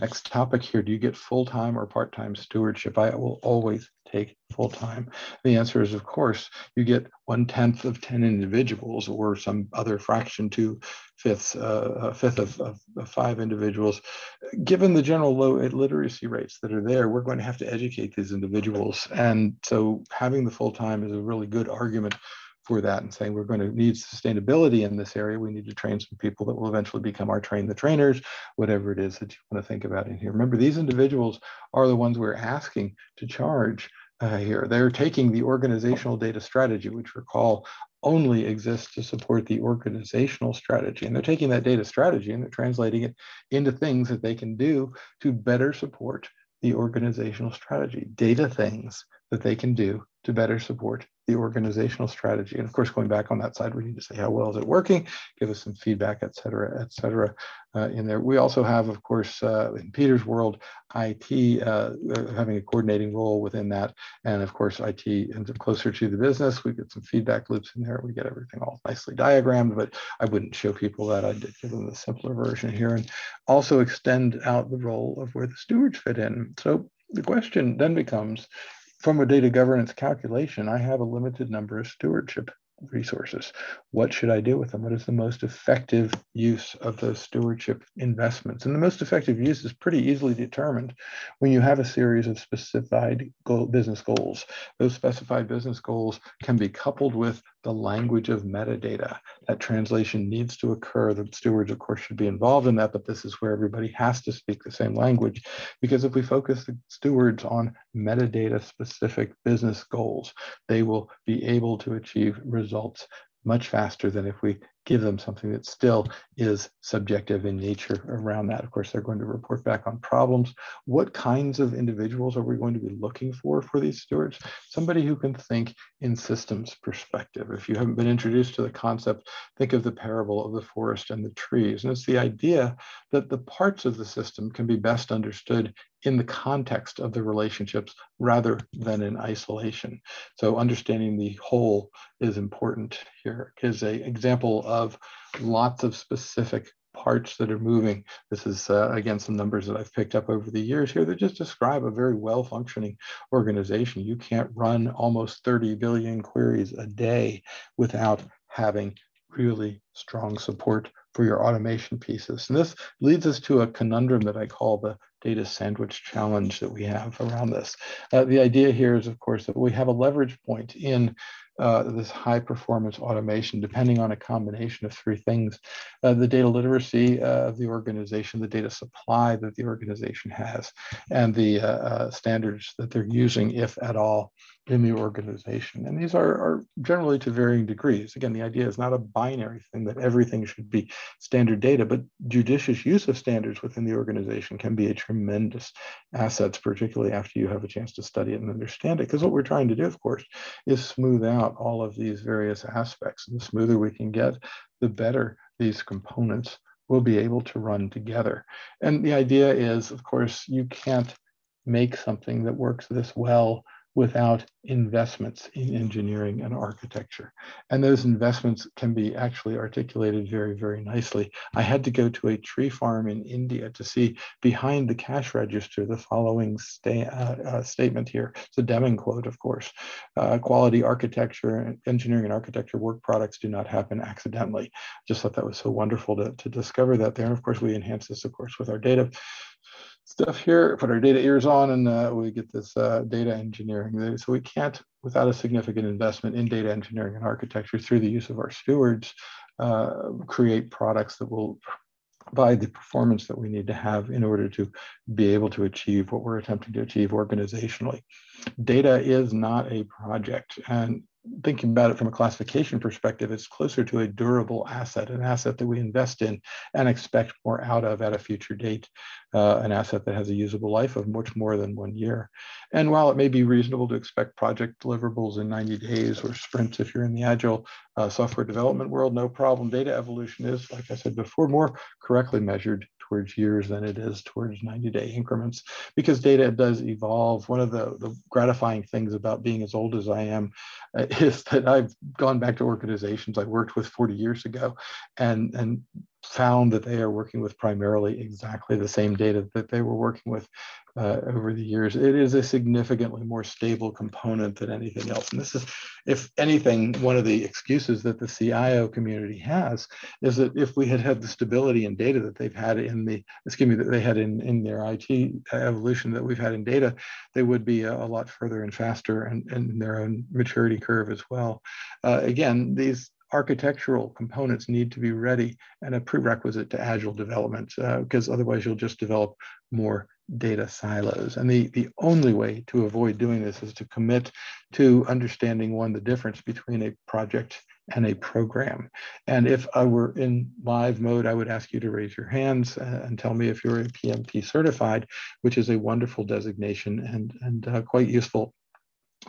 Next topic here, do you get full-time or part-time stewardship? I will always take full-time. The answer is, of course, you get one-tenth of 10 individuals or some other fraction, two fifths, uh, a fifth of, of, of, five individuals. Given the general low literacy rates that are there, we're going to have to educate these individuals. And so having the full-time is a really good argument for that and saying we're going to need sustainability in this area. We need to train some people that will eventually become our train the trainers, whatever it is that you want to think about in here. Remember, these individuals are the ones we're asking to charge uh, here. They're taking the organizational data strategy, which recall only exists to support the organizational strategy. And they're taking that data strategy and they're translating it into things that they can do to better support the organizational strategy, data things that they can do to better support the organizational strategy. And of course, going back on that side, we need to say how well is it working, give us some feedback, et cetera, et cetera, uh, in there. We also have, of course, uh, in Peter's world, IT uh, having a coordinating role within that. And of course, IT ends up closer to the business. We get some feedback loops in there. We get everything all nicely diagrammed, but I wouldn't show people that. I did give them the simpler version here and also extend out the role of where the stewards fit in. So the question then becomes, from a data governance calculation, I have a limited number of stewardship resources. What should I do with them? What is the most effective use of those stewardship investments? And the most effective use is pretty easily determined when you have a series of specified goal, business goals. Those specified business goals can be coupled with the language of metadata. That translation needs to occur. The stewards, of course, should be involved in that, but this is where everybody has to speak the same language. Because if we focus the stewards on metadata specific business goals, they will be able to achieve results much faster than if we give them something that still is subjective in nature around that. Of course, they're going to report back on problems. What kinds of individuals are we going to be looking for for these stewards? Somebody who can think in systems perspective. If you haven't been introduced to the concept, think of the parable of the forest and the trees. And it's the idea that the parts of the system can be best understood in the context of the relationships rather than in isolation. So understanding the whole is important here. here. Is a example of lots of specific parts that are moving. This is, uh, again, some numbers that I've picked up over the years here that just describe a very well-functioning organization. You can't run almost 30 billion queries a day without having really strong support for your automation pieces. And this leads us to a conundrum that I call the data sandwich challenge that we have around this. Uh, the idea here is, of course, that we have a leverage point in uh, this high performance automation, depending on a combination of three things. Uh, the data literacy uh, of the organization, the data supply that the organization has, and the uh, uh, standards that they're using, if at all, in the organization. And these are, are generally to varying degrees. Again, the idea is not a binary thing that everything should be standard data, but judicious use of standards within the organization can be a tremendous asset, particularly after you have a chance to study it and understand it. Because what we're trying to do, of course, is smooth out all of these various aspects. And the smoother we can get, the better these components will be able to run together. And the idea is, of course, you can't make something that works this well without investments in engineering and architecture. And those investments can be actually articulated very, very nicely. I had to go to a tree farm in India to see behind the cash register the following sta uh, uh, statement here. It's a Deming quote, of course. Uh, quality architecture, engineering and architecture work products do not happen accidentally. Just thought that was so wonderful to, to discover that there. And of course, we enhance this, of course, with our data stuff here, put our data ears on, and uh, we get this uh, data engineering. So we can't, without a significant investment in data engineering and architecture through the use of our stewards, uh, create products that will provide the performance that we need to have in order to be able to achieve what we're attempting to achieve organizationally. Data is not a project, and thinking about it from a classification perspective, it's closer to a durable asset, an asset that we invest in and expect more out of at a future date, uh, an asset that has a usable life of much more than one year. And while it may be reasonable to expect project deliverables in 90 days or sprints if you're in the agile uh, software development world, no problem. Data evolution is, like I said before, more correctly measured towards years than it is towards 90 day increments because data does evolve. One of the, the gratifying things about being as old as I am uh, is that I've gone back to organizations I worked with 40 years ago and, and found that they are working with primarily exactly the same data that they were working with uh, over the years. It is a significantly more stable component than anything else. And this is, if anything, one of the excuses that the CIO community has is that if we had had the stability in data that they've had in the, excuse me, that they had in, in their IT evolution that we've had in data, they would be a, a lot further and faster and, and in their own maturity curve as well. Uh, again, these architectural components need to be ready and a prerequisite to agile development because uh, otherwise you'll just develop more data silos. And the, the only way to avoid doing this is to commit to understanding one, the difference between a project and a program. And if I were in live mode, I would ask you to raise your hands uh, and tell me if you're a PMP certified, which is a wonderful designation and, and uh, quite useful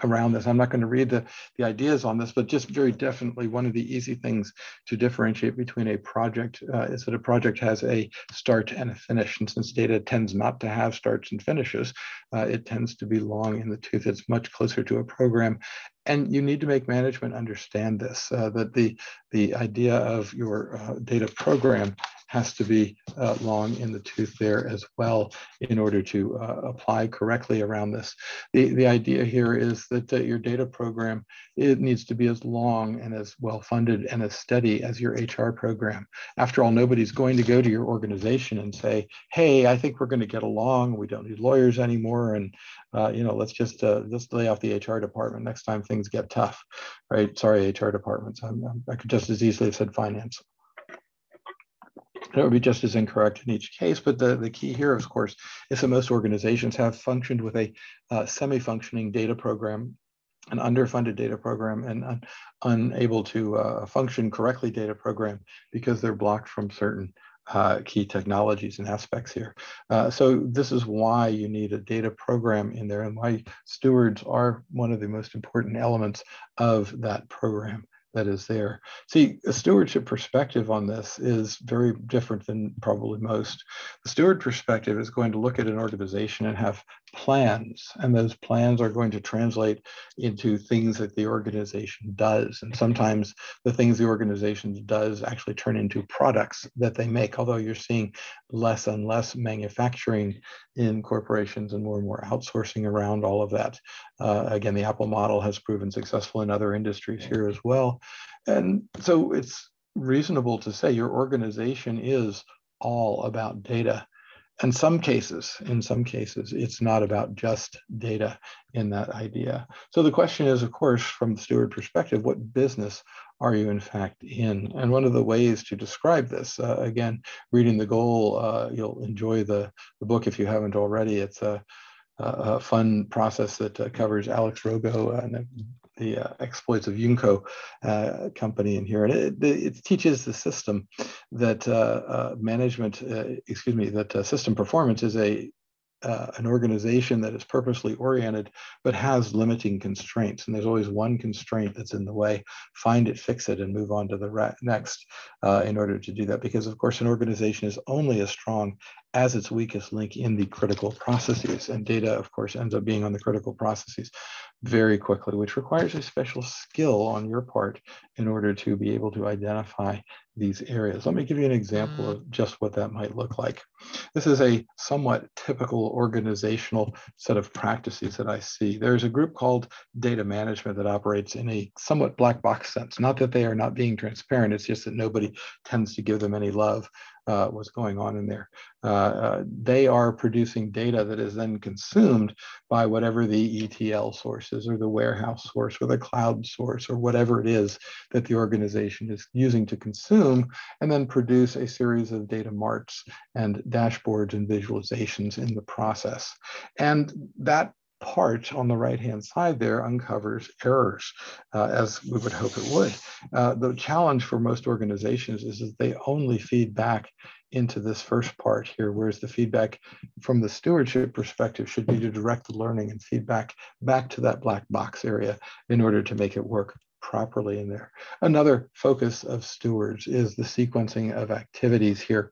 around this. I'm not going to read the, the ideas on this, but just very definitely one of the easy things to differentiate between a project uh, is that a project has a start and a finish. And since data tends not to have starts and finishes, uh, it tends to be long in the tooth. It's much closer to a program. And you need to make management understand this, uh, that the, the idea of your uh, data program has to be uh, long in the tooth there as well in order to uh, apply correctly around this. The, the idea here is that uh, your data program, it needs to be as long and as well funded and as steady as your HR program. After all, nobody's going to go to your organization and say, hey, I think we're going to get along. We don't need lawyers anymore. And, uh, you know, let's just, uh, just lay off the HR department next time things get tough, right? Sorry, HR departments. I'm, I'm, I could just as easily have said finance. That would be just as incorrect in each case, but the, the key here, of course, is that most organizations have functioned with a uh, semi-functioning data program an underfunded data program and un unable to uh, function correctly data program because they're blocked from certain uh, key technologies and aspects here. Uh, so this is why you need a data program in there and why stewards are one of the most important elements of that program that is there. See, a stewardship perspective on this is very different than probably most. The steward perspective is going to look at an organization and have plans, and those plans are going to translate into things that the organization does. And sometimes the things the organization does actually turn into products that they make, although you're seeing less and less manufacturing in corporations and more and more outsourcing around all of that. Uh, again, the Apple model has proven successful in other industries here as well. And so it's reasonable to say your organization is all about data in some cases, in some cases, it's not about just data in that idea. So the question is, of course, from the steward perspective, what business are you in fact in? And one of the ways to describe this, uh, again, reading the goal, uh, you'll enjoy the, the book if you haven't already. It's a, a fun process that uh, covers Alex Rogo and the uh, exploits of UniCo uh, company in here. And it, it, teaches the system that uh, uh management, uh, excuse me, that uh, system performance is a an organization that is purposely oriented but has limiting constraints and there's always one constraint that's in the way find it fix it and move on to the next in order to do that because of course an organization is only as strong as its weakest link in the critical processes. And data, of course, ends up being on the critical processes very quickly, which requires a special skill on your part in order to be able to identify these areas. Let me give you an example mm. of just what that might look like. This is a somewhat typical organizational set of practices that I see. There's a group called data management that operates in a somewhat black box sense. Not that they are not being transparent, it's just that nobody tends to give them any love uh, what's going on in there. Uh, uh, they are producing data that is then consumed by whatever the ETL source is, or the warehouse source, or the cloud source, or whatever it is that the organization is using to consume, and then produce a series of data marts and dashboards and visualizations in the process. And that part on the right hand side there uncovers errors uh, as we would hope it would. Uh, the challenge for most organizations is that they only feed back into this first part here, whereas the feedback from the stewardship perspective should be to direct the learning and feedback back to that black box area in order to make it work properly in there. Another focus of stewards is the sequencing of activities here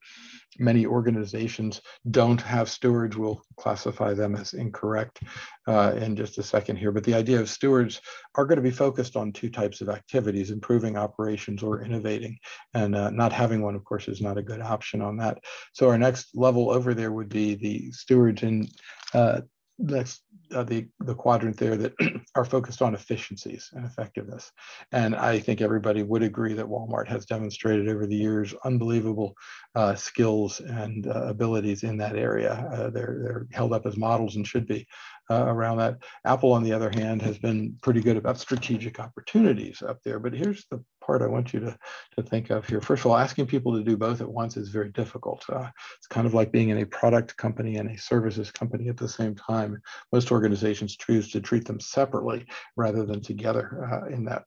many organizations don't have stewards. We'll classify them as incorrect uh, in just a second here. But the idea of stewards are going to be focused on two types of activities, improving operations or innovating. And uh, not having one, of course, is not a good option on that. So our next level over there would be the stewards in uh, next uh, the the quadrant there that are focused on efficiencies and effectiveness. And i think everybody would agree that walmart has demonstrated over the years unbelievable uh, skills and uh, abilities in that area. Uh, they're they're held up as models and should be uh, around that. Apple on the other hand has been pretty good about strategic opportunities up there. But here's the part I want you to, to think of here. First of all, asking people to do both at once is very difficult. Uh, it's kind of like being in a product company and a services company at the same time. Most organizations choose to treat them separately rather than together uh, in that.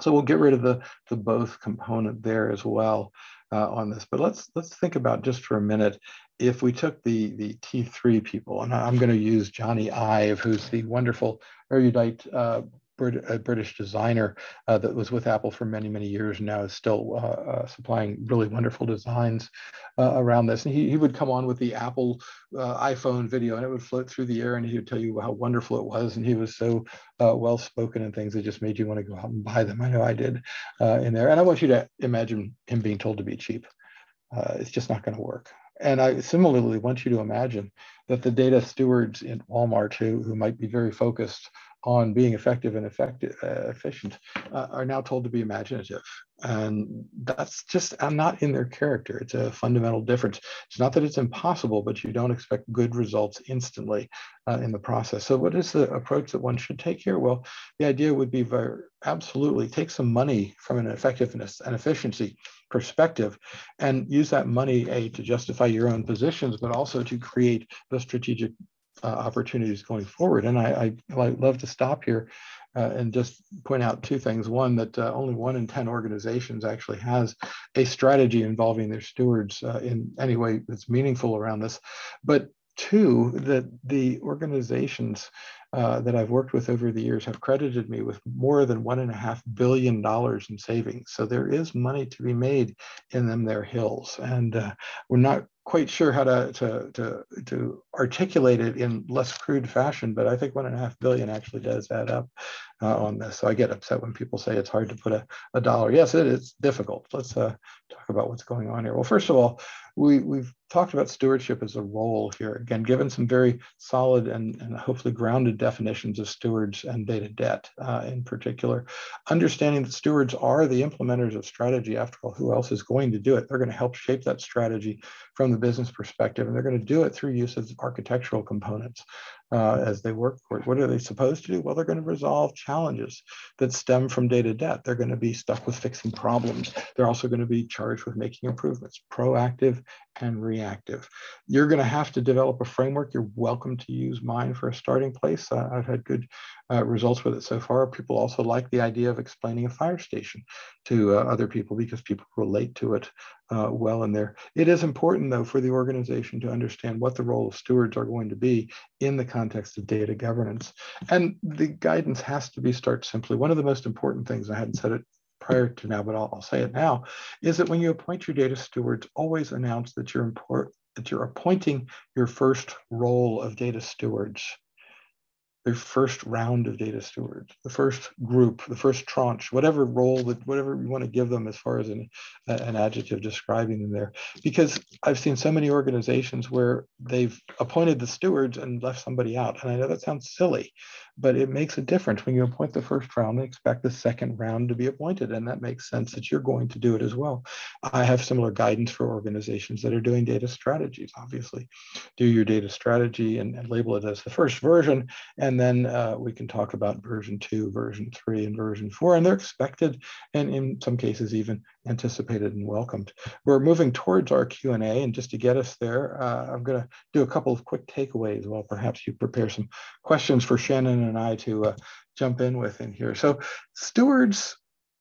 So we'll get rid of the, the both component there as well uh, on this. But let's let's think about just for a minute if we took the the T3 people, and I'm going to use Jony Ive, who's the wonderful erudite uh, a British designer uh, that was with Apple for many, many years now is still uh, uh, supplying really wonderful designs uh, around this. And he, he would come on with the Apple uh, iPhone video and it would float through the air and he would tell you how wonderful it was. And he was so well spoken and things that just made you want to go out and buy them. I know I did in there. And I want you to imagine him being told to be cheap. it's just not going to work. And I similarly want you to imagine that the data stewards in Walmart who, who might be very focused on being effective and effective, uh, efficient uh, are now told to be imaginative. And that's just I'm not in their character. It's a fundamental difference. It's not that it's impossible, but you don't expect good results instantly uh, in the process. So, what is the approach that one should take here? Well, the idea would be very absolutely take some money from an effectiveness and efficiency perspective and use that money a to justify your own positions, but also to create the strategic uh, opportunities going forward. And I, I, I love to stop here uh, and just point out two things. One, that uh, only one in 10 organizations actually has a strategy involving their stewards uh, in any way that's meaningful around this. But two, that the organizations uh, that I've worked with over the years have credited me with more than one and a half billion dollars in savings. So there is money to be made in them their hills. And uh, we're not quite sure how to, to, to, to articulate it in less crude fashion, but I think one and a half billion actually does add up uh, on this. So I get upset when people say it's hard to put a, a dollar. Yes, it is difficult. Let's uh, talk about what's going on here. Well, first of all, we, we've talked about stewardship as a role here. Again, given some very solid and, and hopefully grounded definitions of stewards and data debt uh, in particular. Understanding that stewards are the implementers of strategy, after all, who else is going to do it? They're going to help shape that strategy from the business perspective, and they're going to do it through use of architectural components uh, as they work for it. What are they supposed to do? Well, they're going to resolve challenges that stem from data debt. They're going to be stuck with fixing problems. They're also going to be charged with making improvements, proactive and reactive. You're going to have to develop a framework. You're welcome to use mine for a starting place. Uh, I've had good uh, results with it so far. People also like the idea of explaining a fire station to uh, other people because people relate to it uh, well in there. It is important, though, for the organization to understand what the role of stewards are going to be in the context of data governance. And the guidance has to be start simply. One of the most important things, I hadn't said it prior to now, but I'll, I'll say it now, is that when you appoint your data stewards, always announce that you're import, that you're appointing your first role of data stewards the first round of data stewards, the first group, the first tranche, whatever role that whatever you want to give them as far as an, an adjective describing them there. Because I've seen so many organizations where they've appointed the stewards and left somebody out. And I know that sounds silly, but it makes a difference when you appoint the first round, they expect the second round to be appointed. And that makes sense that you're going to do it as well. I have similar guidance for organizations that are doing data strategies, obviously. Do your data strategy and, and label it as the first version. And and then uh, we can talk about version two, version three, and version four, and they're expected and in some cases even anticipated and welcomed. We're moving towards our Q&A, and just to get us there, uh, I'm gonna do a couple of quick takeaways while perhaps you prepare some questions for Shannon and I to uh, jump in with in here. So stewards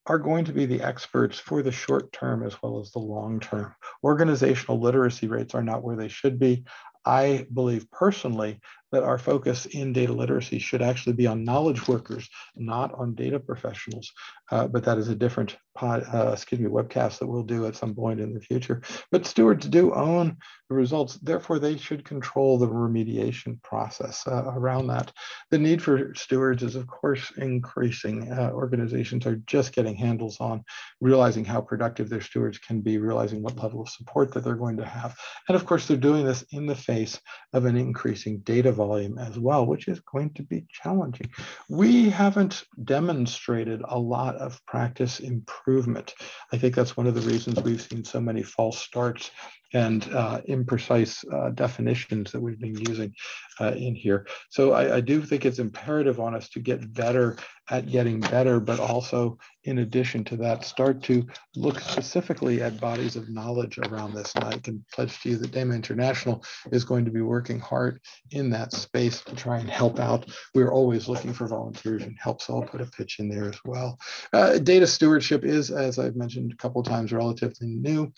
are going to be the experts for the short term as well as the long term. Organizational literacy rates are not where they should be. I believe personally that our focus in data literacy should actually be on knowledge workers, not on data professionals. Uh, but that is a different pod, uh, excuse me, webcast that we'll do at some point in the future. But stewards do own the results, therefore they should control the remediation process uh, around that. The need for stewards is of course increasing. Uh, organizations are just getting handles on realizing how productive their stewards can be, realizing what level of support that they're going to have. And of course, they're doing this in the face of an increasing data volume as well, which is going to be challenging. We haven't demonstrated a lot of practice improvement. I think that's one of the reasons we've seen so many false starts and uh, imprecise uh, definitions that we've been using uh, in here. So I, I, do think it's imperative on us to get better at getting better, but also in addition to that, start to look specifically at bodies of knowledge around this. And I can pledge to you that DAMA International is going to be working hard in that space to try and help out. We're always looking for volunteers and help, so I'll put a pitch in there as well. Uh, data stewardship is, as I've mentioned a couple times, relatively new.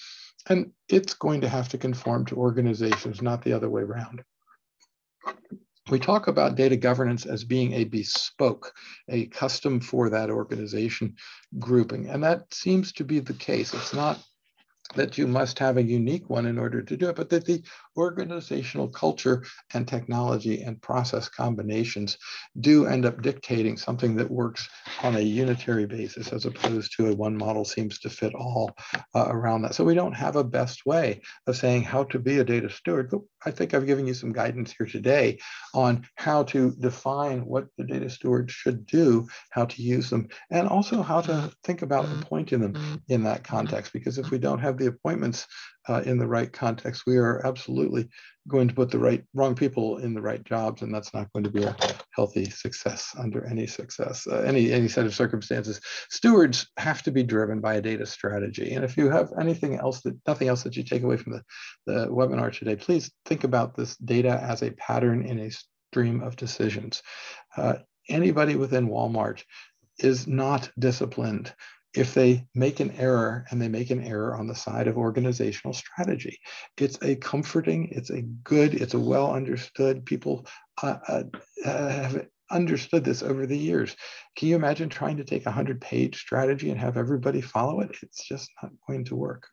And it's going to have to conform to organizations, not the other way around. We talk about data governance as being a bespoke, a custom for that organization grouping, and that seems to be the case. It's not that you must have a unique one in order to do it, but that the organizational culture and technology and process combinations do end up dictating something that works on a unitary basis as opposed to a one model seems to fit all uh, around that. So we don't have a best way of saying how to be a data steward. But I think I've given you some guidance here today on how to define what the data steward should do, how to use them, and also how to think about appointing them in that context. Because if we don't have the appointments uh, in the right context, we are absolutely going to put the right wrong people in the right jobs, and that's not going to be a healthy success under any success, uh, any any set of circumstances. Stewards have to be driven by a data strategy, and if you have anything else that nothing else that you take away from the the webinar today, please think about this data as a pattern in a stream of decisions. Uh, anybody within Walmart is not disciplined if they make an error and they make an error on the side of organizational strategy. It's a comforting, it's a good, it's a well understood. People uh, uh, have understood this over the years. Can you imagine trying to take a 100 page strategy and have everybody follow it? It's just not going to work.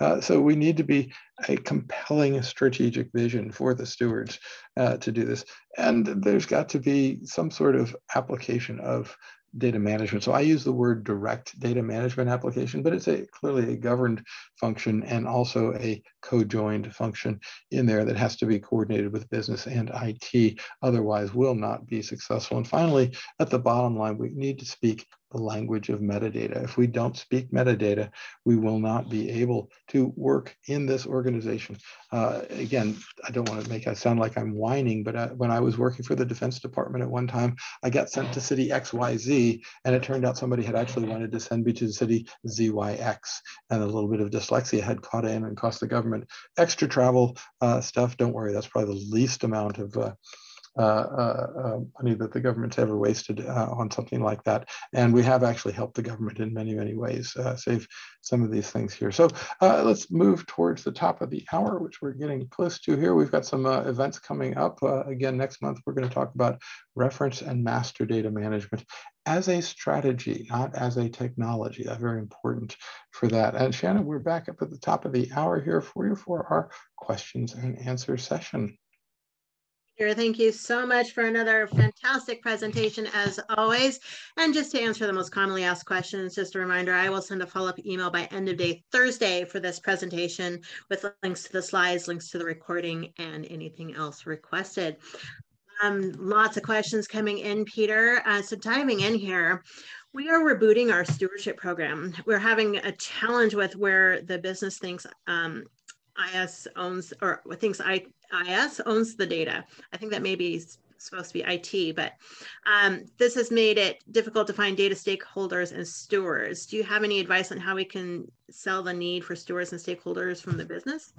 Uh, so we need to be a compelling strategic vision for the stewards uh, to do this. And there's got to be some sort of application of data management. So I use the word direct data management application, but it's a clearly a governed function and also a co-joined function in there that has to be coordinated with business and IT. Otherwise, will not be successful. And finally, at the bottom line, we need to speak the language of metadata. If we don't speak metadata, we will not be able to work in this organization. Uh, again, I don't want to make it sound like I'm whining, but uh, when I was working for the Defense Department at one time, I got sent to city XYZ, and it turned out somebody had actually wanted to send me to city ZYX, and a little bit of dyslexia had caught in and cost the government extra travel uh, stuff. Don't worry, that's probably the least amount of uh, Uh, uh, uh, money that the government's ever wasted on something like that. And we have actually helped the government in many, many ways save some of these things here. So let's move towards the top of the hour, which we're getting close to here. We've got some events coming up. again, next month, we're going to talk about reference and master data management as a strategy, not as a technology. That's very important for that. And Shannon, we're back up at the top of the hour here for you for our questions and answer session. Thank you so much for another fantastic presentation as always. And just to answer the most commonly asked questions, just a reminder, I will send a follow-up email by end of day Thursday for this presentation with links to the slides, links to the recording, and anything else requested. Um, lots of questions coming in, Peter. Uh, so diving in here, we are rebooting our stewardship program. We're having a challenge with where the business thinks um, IS owns or thinks I, IS owns the data. I think that may be supposed to be IT, but um, this has made it difficult to find data stakeholders and stewards. Do you have any advice on how we can sell the need for stewards and stakeholders from the business?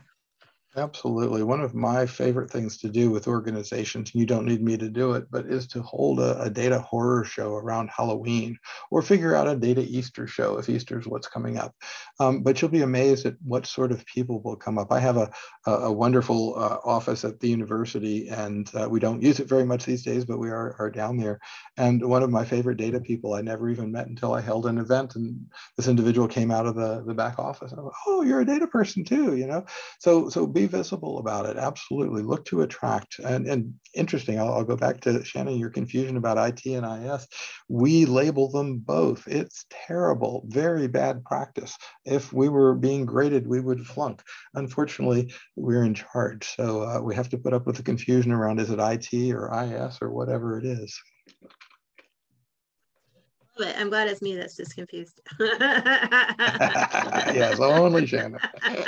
Absolutely. One of my favorite things to do with organizations, you don't need me to do it, but is to hold a, a, data horror show around Halloween or figure out a data Easter show if Easter is what's coming up. Um, but you'll be amazed at what sort of people will come up. I have a, a, a wonderful uh, office at the university, and uh, we don't use it very much these days, but we are, are down there. And one of my favorite data people I never even met until I held an event, and this individual came out of the, the back office. Oh, you're a data person too, you know? So, so be be visible about it. Absolutely. Look to attract. And, and interesting, I'll, I'll go back to Shannon, your confusion about IT and IS. We label them both. It's terrible, very bad practice. If we were being graded, we would flunk. Unfortunately, we're in charge. So uh, we have to put up with the confusion around is it IT or IS or whatever it is. I'm glad it's me that's just confused. yes, only Shannon.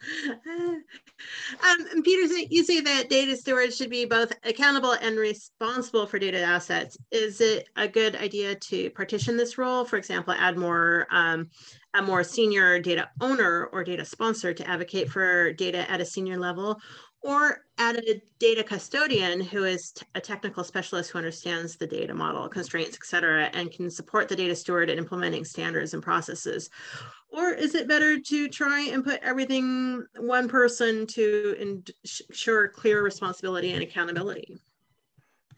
um, Peter, you say that data stewards should be both accountable and responsible for data assets. Is it a good idea to partition this role? For example, add more um, a more senior data owner or data sponsor to advocate for data at a senior level, or add a data custodian who is a technical specialist who understands the data model, constraints, et cetera, and can support the data steward in implementing standards and processes. Or is it better to try and put everything one person to ensure clear responsibility and accountability?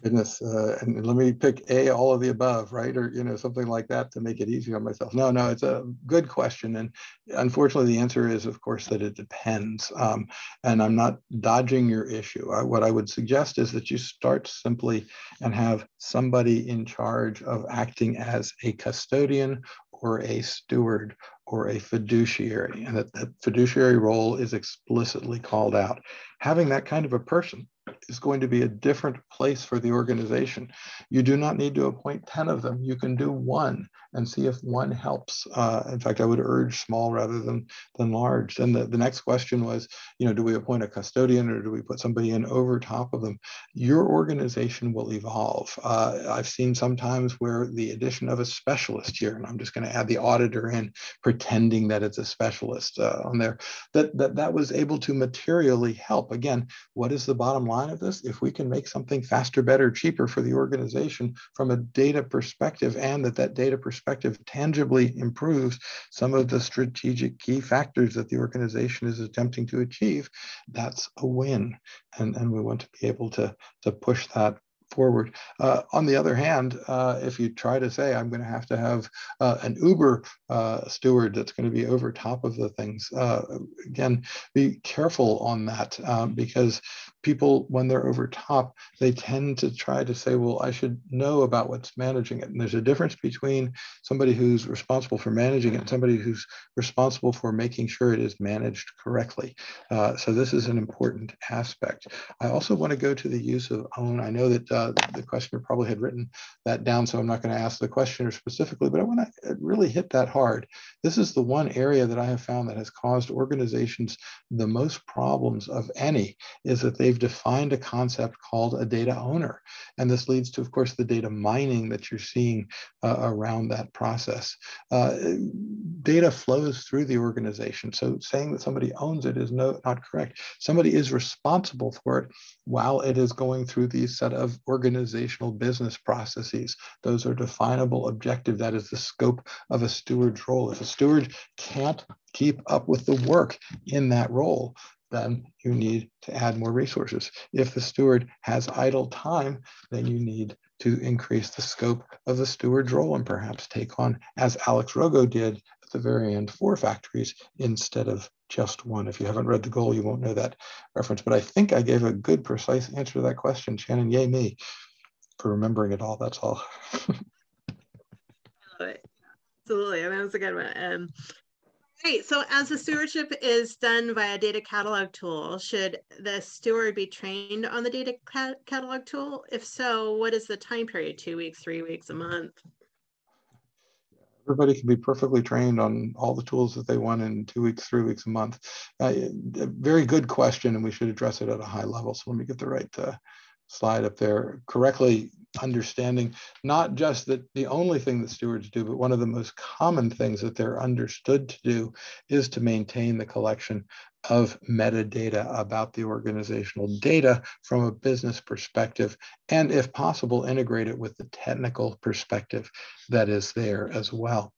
Goodness, uh, and let me pick A, all of the above, right? Or, you know, something like that to make it easier on myself. No, no, it's a good question. And unfortunately, the answer is, of course, that it depends. Um, and I'm not dodging your issue. I, what I would suggest is that you start simply and have somebody in charge of acting as a custodian or a steward or a fiduciary, and that that fiduciary role is explicitly called out. Having that kind of a person is going to be a different place for the organization. You do not need to appoint 10 of them. You can do one and see if one helps. Uh, in fact, I would urge small rather than, than large. And the, the next question was, you know, do we appoint a custodian or do we put somebody in over top of them? Your organization will evolve. Uh, I've seen sometimes where the addition of a specialist here, and I'm just going to add the auditor in, pretending that it's a specialist uh, on there, that, that that was able to materially help. Again, what is the bottom line of this? If we can make something faster, better, cheaper for the organization from a data perspective, and that that data perspective tangibly improves some of the strategic key factors that the organization is attempting to achieve, that's a win. And, and we want to be able to, to push that forward. Uh, on the other hand, uh, if you try to say, I'm going to have to have uh, an Uber uh, steward that's going to be over top of the things, uh, again, be careful on that um, because people, when they're over top, they tend to try to say, well, I should know about what's managing it. And there's a difference between somebody who's responsible for managing it and somebody who's responsible for making sure it is managed correctly. Uh, so this is an important aspect. I also want to go to the use of own. I know that uh, the questioner probably had written that down, so I'm not going to ask the questioner specifically, but I want to really hit that hard. This is the one area that I have found that has caused organizations the most problems of any, is that they've defined a concept called a data owner. And this leads to, of course, the data mining that you're seeing uh, around that process. Uh, data flows through the organization. So saying that somebody owns it is no, not correct. Somebody is responsible for it while it is going through these set of organizational business processes. Those are definable objective. That is the scope of a steward's role. If a steward can't keep up with the work in that role, then you need to add more resources. If the steward has idle time, then you need to increase the scope of the steward's role and perhaps take on, as Alex Rogo did at the very end, four factories instead of just one. If you haven't read the goal, you won't know that reference. But I think I gave a good, precise answer to that question. Shannon, yay me for remembering it all. That's all. Absolutely. And that was a good one. Um, Great. So as the stewardship is done via data catalog tool, should the steward be trained on the data catalog tool? If so, what is the time period? Two weeks, three weeks, a month? Everybody can be perfectly trained on all the tools that they want in two weeks, three weeks, a month. Uh, a very good question, and we should address it at a high level. So let me get the right uh, slide up there. Correctly understanding not just that the only thing that stewards do, but one of the most common things that they're understood to do is to maintain the collection of metadata about the organizational data from a business perspective, and if possible, integrate it with the technical perspective that is there as well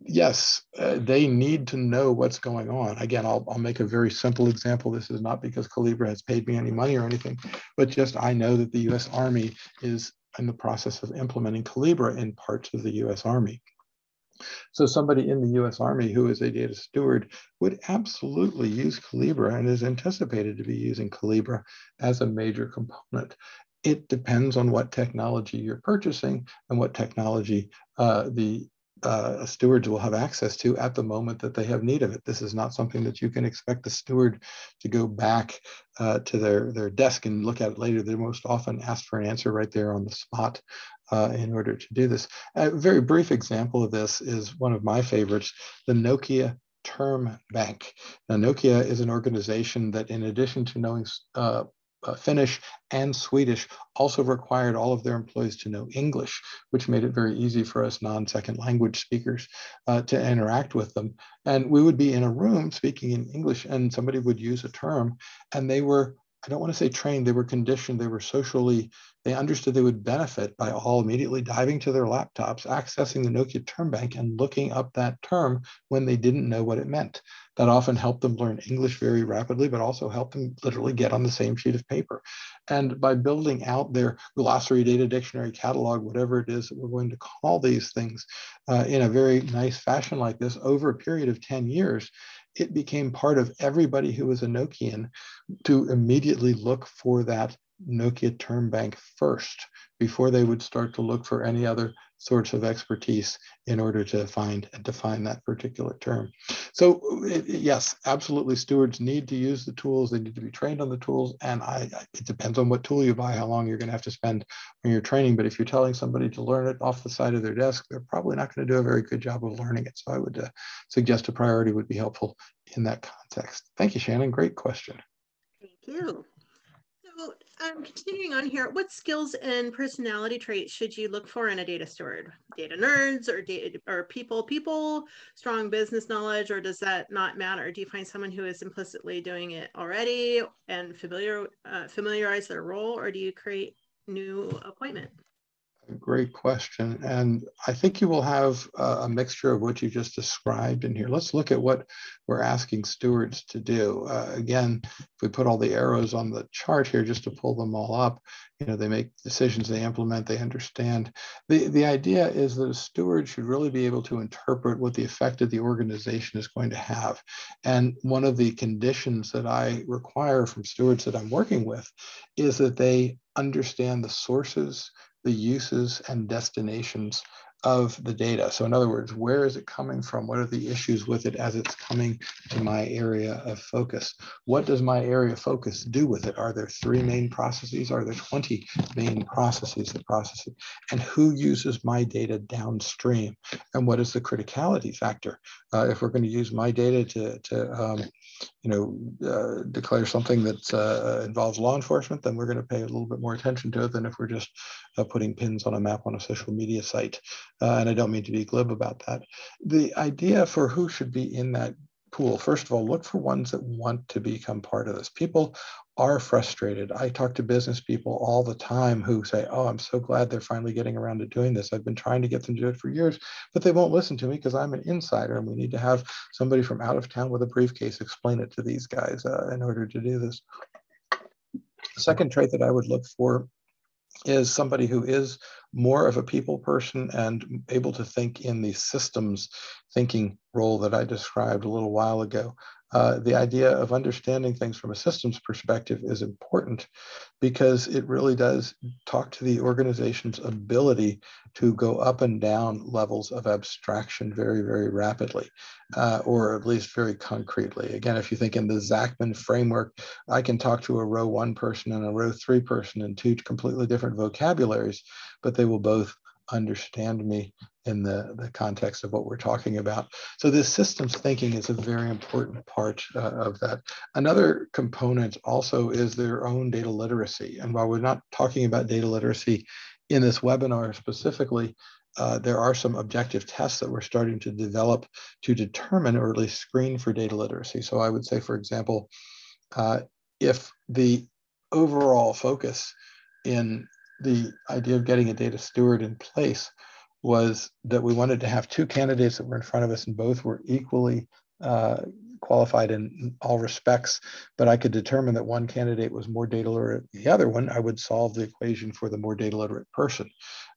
yes, uh, they need to know what's going on. Again, I'll, I'll make a very simple example. This is not because Collibra has paid me any money or anything, but just I know that the US Army is in the process of implementing Collibra in parts of the US Army. So somebody in the US Army who is a data steward would absolutely use Collibra and is anticipated to be using Collibra as a major component. It depends on what technology you're purchasing and what technology uh, the uh, stewards will have access to at the moment that they have need of it. This is not something that you can expect the steward to go back uh, to their, their desk and look at it later. They're most often asked for an answer right there on the spot uh, in order to do this. A very brief example of this is one of my favorites, the Nokia Term Bank. Now, Nokia is an organization that, in addition to knowing uh, uh, Finnish and Swedish also required all of their employees to know English, which made it very easy for us non-second language speakers uh, to interact with them. And we would be in a room speaking in English and somebody would use a term and they were I don't want to say trained, they were conditioned, they were socially, they understood they would benefit by all immediately diving to their laptops, accessing the Nokia term bank and looking up that term when they didn't know what it meant. That often helped them learn English very rapidly, but also helped them literally get on the same sheet of paper. And by building out their glossary, data dictionary, catalog, whatever it is that we're going to call these things uh, in a very nice fashion like this over a period of 10 years, it became part of everybody who was a Nokian to immediately look for that Nokia term bank first before they would start to look for any other sorts of expertise in order to find and define that particular term. So yes, absolutely. Stewards need to use the tools. They need to be trained on the tools. And I, it depends on what tool you buy, how long you're going to have to spend on your training. But if you're telling somebody to learn it off the side of their desk, they're probably not going to do a very good job of learning it. So I would uh, suggest a priority would be helpful in that context. Thank you, Shannon. Great question. Thank you. Um, continuing on here, what skills and personality traits should you look for in a data steward? Data nerds or data or people people, strong business knowledge, or does that not matter? Do you find someone who is implicitly doing it already and familiar uh, familiarize their role, or do you create new appointment? Great question. And I think you will have a mixture of what you just described in here. Let's look at what we're asking stewards to do. Uh, again, if we put all the arrows on the chart here just to pull them all up, you know, they make decisions, they implement, they understand. The, the idea is that a steward should really be able to interpret what the effect of the organization is going to have. And one of the conditions that I require from stewards that I'm working with is that they understand the sources, the uses and destinations of the data. So in other words, where is it coming from? What are the issues with it as it's coming to my area of focus? What does my area of focus do with it? Are there three main processes? Are there 20 main processes that process it? And who uses my data downstream? And what is the criticality factor? Uh, if we're going to use my data to, to um, you know, uh, declare something that uh, involves law enforcement, then we're going to pay a little bit more attention to it than if we're just uh, putting pins on a map on a social media site. Uh, and I don't mean to be glib about that. The idea for who should be in that pool, first of all, look for ones that want to become part of this. People are frustrated. I talk to business people all the time who say, Oh, I'm so glad they're finally getting around to doing this. I've been trying to get them to do it for years, but they won't listen to me because I'm an insider and we need to have somebody from out of town with a briefcase explain it to these guys uh, in order to do this. The second trait that I would look for is somebody who is more of a people person and able to think in the systems thinking role that I described a little while ago. Uh, the idea of understanding things from a systems perspective is important because it really does talk to the organization's ability to go up and down levels of abstraction very, very rapidly, uh, or at least very concretely. Again, if you think in the Zachman framework, I can talk to a row one person and a row three person in two completely different vocabularies, but they will both understand me in the, the context of what we're talking about. So this systems thinking is a very important part uh, of that. Another component also is their own data literacy. And while we're not talking about data literacy in this webinar specifically, uh, there are some objective tests that we're starting to develop to determine or at least screen for data literacy. So I would say, for example, uh, if the overall focus in the idea of getting a data steward in place was that we wanted to have two candidates that were in front of us and both were equally uh, qualified in all respects, but I could determine that one candidate was more data literate than the other one, I would solve the equation for the more data literate person.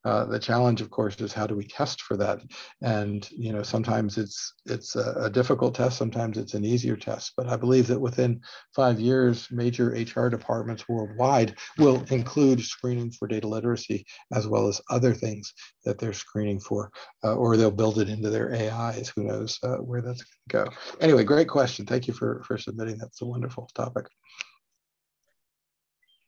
Uh, the challenge, of course, is how do we test for that? And you know, sometimes it's it's a, a, difficult test, sometimes it's an easier test. But I believe that within five years, major HR departments worldwide will include screening for data literacy as well as other things that they're screening for, uh, or they'll build it into their AIs. Who knows uh, where that's going to go? Anyway, great question. Thank you for for submitting. That's a wonderful topic.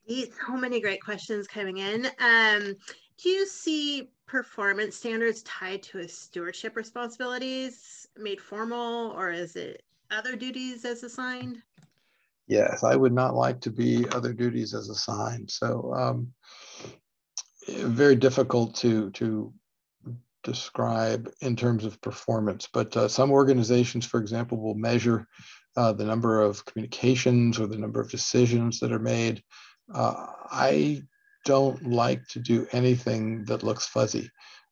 So many great questions coming in. Um, do you see performance standards tied to a stewardship responsibilities made formal, or is it other duties as assigned? Yes, I would not like to be other duties as assigned. So um, very difficult to to describe in terms of performance. But uh, some organizations, for example, will measure uh, the number of communications or the number of decisions that are made. Uh, I don't like to do anything that looks fuzzy.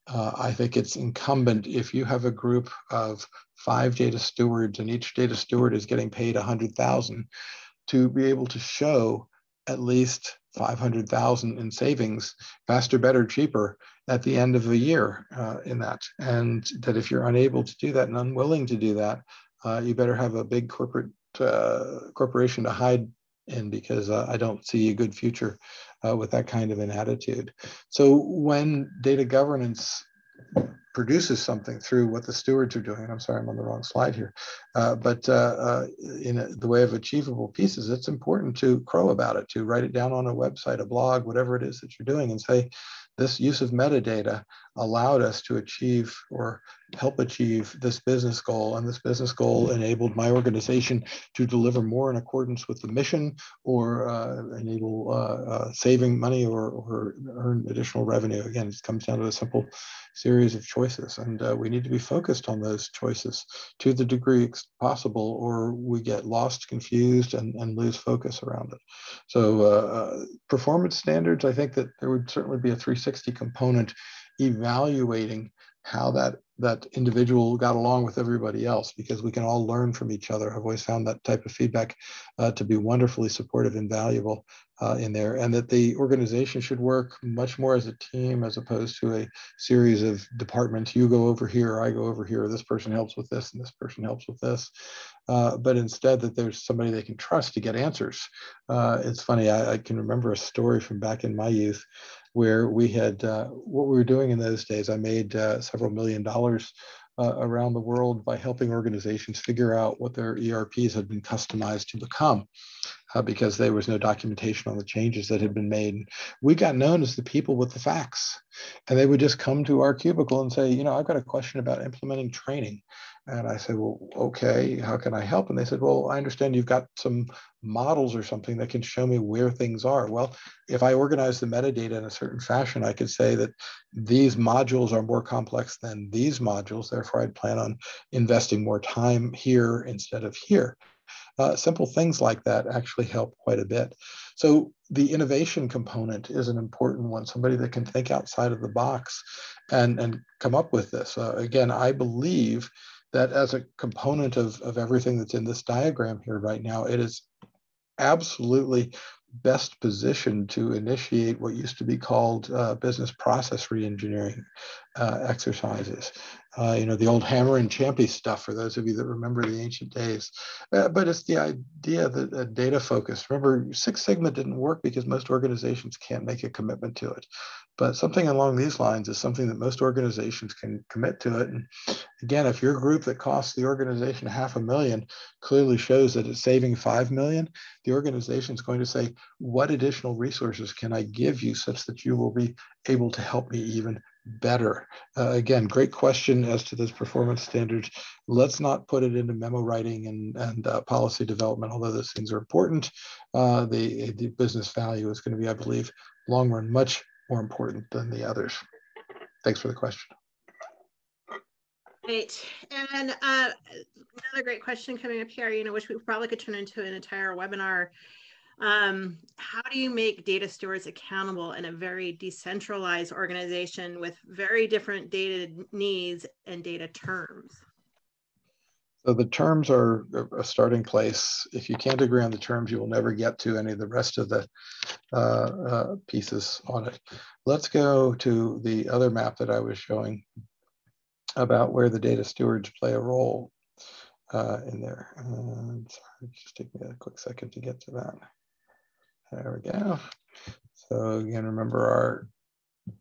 Uh, I think it's incumbent if you have a group of five data stewards and each data steward is getting paid 100,000 to be able to show at least 500,000 in savings, faster, better, cheaper at the end of the year uh, in that. And that if you're unable to do that and unwilling to do that, uh, you better have a big corporate uh, corporation to hide in because uh, I don't see a good future uh, with that kind of an attitude. So when data governance produces something through what the stewards are doing. I'm sorry, I'm on the wrong slide here. Uh, but uh, uh, in a, the way of achievable pieces, it's important to crow about it, to write it down on a website, a blog, whatever it is that you're doing, and say, this use of metadata allowed us to achieve or help achieve this business goal. And this business goal enabled my organization to deliver more in accordance with the mission or uh, enable uh, uh, saving money or, or earn additional revenue. Again, it comes down to a simple series of choices. And uh, we need to be focused on those choices to the degree possible, or we get lost, confused, and, and lose focus around it. So uh, performance standards, I think that there would certainly be a 360 component evaluating how that that individual got along with everybody else because we can all learn from each other. I've always found that type of feedback uh, to be wonderfully supportive and valuable uh, in there, and that the organization should work much more as a team as opposed to a series of departments. You go over here, I go over here. This person helps with this, and this person helps with this. Uh, but instead, that there's somebody they can trust to get answers. Uh, it's funny. I, I can remember a story from back in my youth where we had uh, what we were doing in those days. I made uh, several million dollars uh, around the world by helping organizations figure out what their ERPs had been customized to become uh, because there was no documentation on the changes that had been made. We got known as the people with the facts. And they would just come to our cubicle and say, you know, I've got a question about implementing training. And I said, well, okay, how can I help? And they said, well, I understand you've got some models or something that can show me where things are. Well, if I organize the metadata in a certain fashion, I could say that these modules are more complex than these modules. Therefore, I'd plan on investing more time here instead of here. Uh, simple things like that actually help quite a bit. So the innovation component is an important one, somebody that can think outside of the box and, and come up with this. Uh, again, I believe that as a component of, of everything that's in this diagram here right now, it is absolutely best positioned to initiate what used to be called uh, business process reengineering uh, exercises uh, you know, the old hammer and champy stuff for those of you that remember the ancient days. Uh, but it's the idea that uh, data focus. Remember, Six Sigma didn't work because most organizations can't make a commitment to it. But something along these lines is something that most organizations can commit to it. And again, if your group that costs the organization half a million clearly shows that it's saving five million, the organization is going to say, what additional resources can I give you such that you will be able to help me even better? Uh, again, great question as to those performance standards. Let's not put it into memo writing and, and uh, policy development, although those things are important. Uh, the, the business value is going to be, I believe, long run, much more important than the others. Thanks for the question. Great. And uh, another great question coming up here, you know, which we probably could turn into an entire webinar um, how do you make data stewards accountable in a very decentralized organization with very different data needs and data terms? So the terms are a starting place. If you can't agree on the terms, you will never get to any of the rest of the uh, uh, pieces on it. Let's go to the other map that I was showing about where the data stewards play a role uh, in there. Sorry, just take me a quick second to get to that. There we go. So again, remember our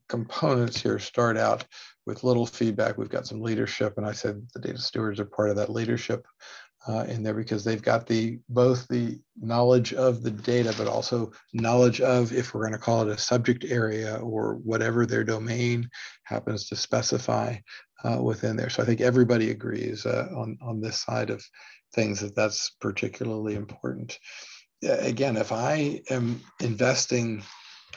components here start out with little feedback. We've got some leadership, and I said the data stewards are part of that leadership uh, in there because they've got the both the knowledge of the data, but also knowledge of if we're going to call it a subject area or whatever their domain happens to specify uh, within there. So I think everybody agrees uh, on on this side of things that that's particularly important again, if I am investing